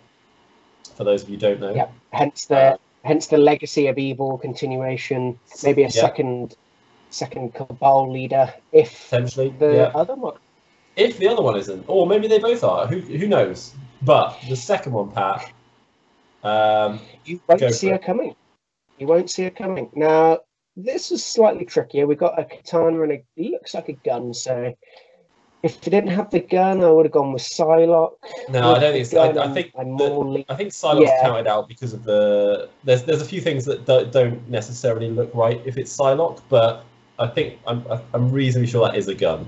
S2: For those of you who don't know.
S1: Yeah. Hence the
S2: Uh,
S1: hence the legacy of evil continuation. Maybe a
S2: Yeah.
S1: second second cabal leader if
S2: Potentially.
S1: the
S2: yeah.
S1: other one.
S2: If the other one isn't, or maybe they both are. Who who knows? But the second one, Pat. Um,
S1: You won't see her coming. You won't see her coming. Now, this is slightly trickier. We've got a katana and a, it looks like a gun. So, if we didn't have the gun, I would have gone with Psylocke.
S2: no, I don't think. So. I, I think
S1: I'm
S2: the-
S1: more
S2: I think Psylocke's
S1: Yeah.
S2: counted out because of the. There's there's a few things that don't, don't necessarily look right if it's Psylocke, but I think I'm I'm reasonably sure that is a gun.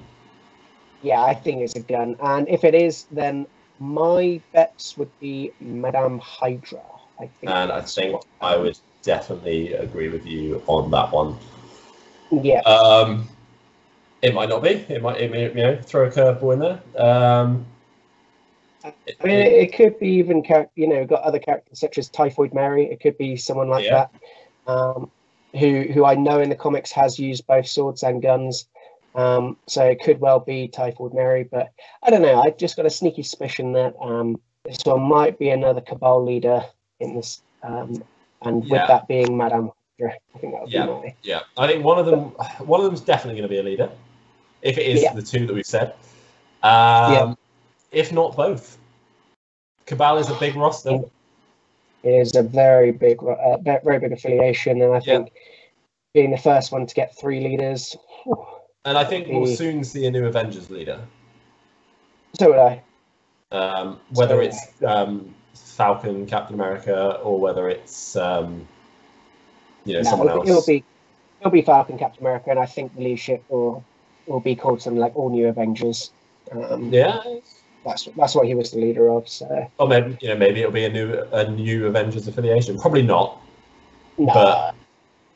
S1: Yeah, I think it's a gun. And if it is, then my bets would be Madame Hydra. I think.
S2: And I think I would definitely agree with you on that one.
S1: Yeah.
S2: Um, it might not be. It might, it may, you know, throw a curveball in there. Um, it-
S1: I mean, it, it could be even, you know, got other characters such as Typhoid Mary. It could be someone like
S2: Yeah.
S1: that, um, who who I know in the comics has used both swords and guns. Um, so it could well be Typhoid Mary, but I don't know. I've just got a sneaky suspicion that um, this one might be another Cabal leader in this, um, and
S2: Yeah.
S1: with that being Madame I think that would
S2: Yeah.
S1: be my.
S2: yeah, I think one of them, one of them's definitely going to be a leader, if it is
S1: Yeah.
S2: the two that we've said. Um,
S1: Yeah.
S2: If not both, Cabal is a big roster.
S1: It is a very big, uh, very big affiliation, and I
S2: Yeah.
S1: think being the first one to get three leaders. whew,
S2: And I think we'll soon see a new Avengers leader.
S1: So would I.
S2: Um, whether
S1: So-
S2: it's um, Falcon, Captain America, or whether it's um, you know
S1: No,
S2: someone
S1: it'll,
S2: else.
S1: it'll be it'll be Falcon, Captain America, and I think the leadership will will be called something like All New Avengers. Um,
S2: Yeah,
S1: that's that's what he was the leader of. So
S2: or maybe you know maybe it'll be a new a new Avengers affiliation. Probably not.
S1: no,
S2: But-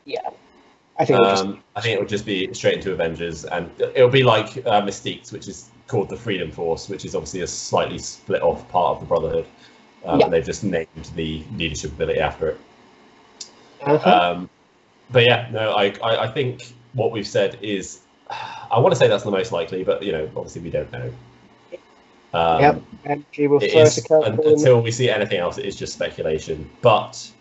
S1: yeah, I think it'll just,
S2: Um, I think it would just be straight into Avengers, and it'll be like uh, Mystique's, which is called the Freedom Force, which is obviously a slightly split off part of the Brotherhood. Um,
S1: Yeah.
S2: And they've just named the leadership ability after it.
S1: uh-huh.
S2: Um, but yeah, no, I, I, I think what we've said is, I want to say that's the most likely, but you know, obviously we don't know. Um,
S1: Yep, and will
S2: is, un- until we see anything else, it is just speculation. But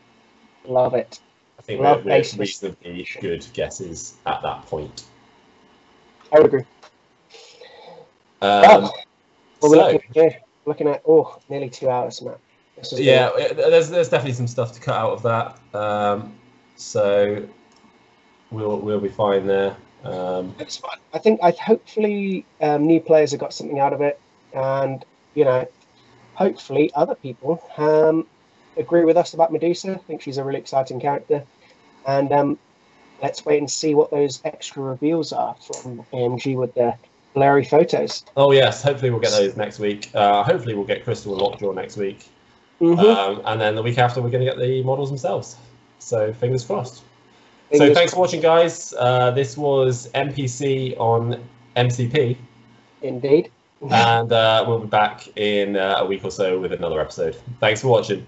S1: Love it.
S2: I think
S1: Love
S2: we're, we're reasonably good guesses at that point.
S1: I would agree.
S2: Um,
S1: well, what we're
S2: so-
S1: looking at here, looking at oh, nearly two hours, Matt. This is good.
S2: yeah, it- there's there's definitely some stuff to cut out of that. Um, so we'll we'll be fine there. Um,
S1: It's fun. I think I hopefully um, new players have got something out of it, and you know, hopefully other people um, agree with us about Medusa. I think she's a really exciting character, and um, let's wait and see what those extra reveals are from AMG with the blurry photos.
S2: Oh yes, hopefully we'll get those next week. Uh, hopefully we'll get Crystal and Lockjaw next week,
S1: Mhm.
S2: um, and then the week after we're going to get the models themselves. So fingers crossed. So thanks for watching, guys. Uh, this was MPC on MCP,
S1: Indeed.
S2: and uh, we'll be back in uh, a week or so with another episode. Thanks for watching.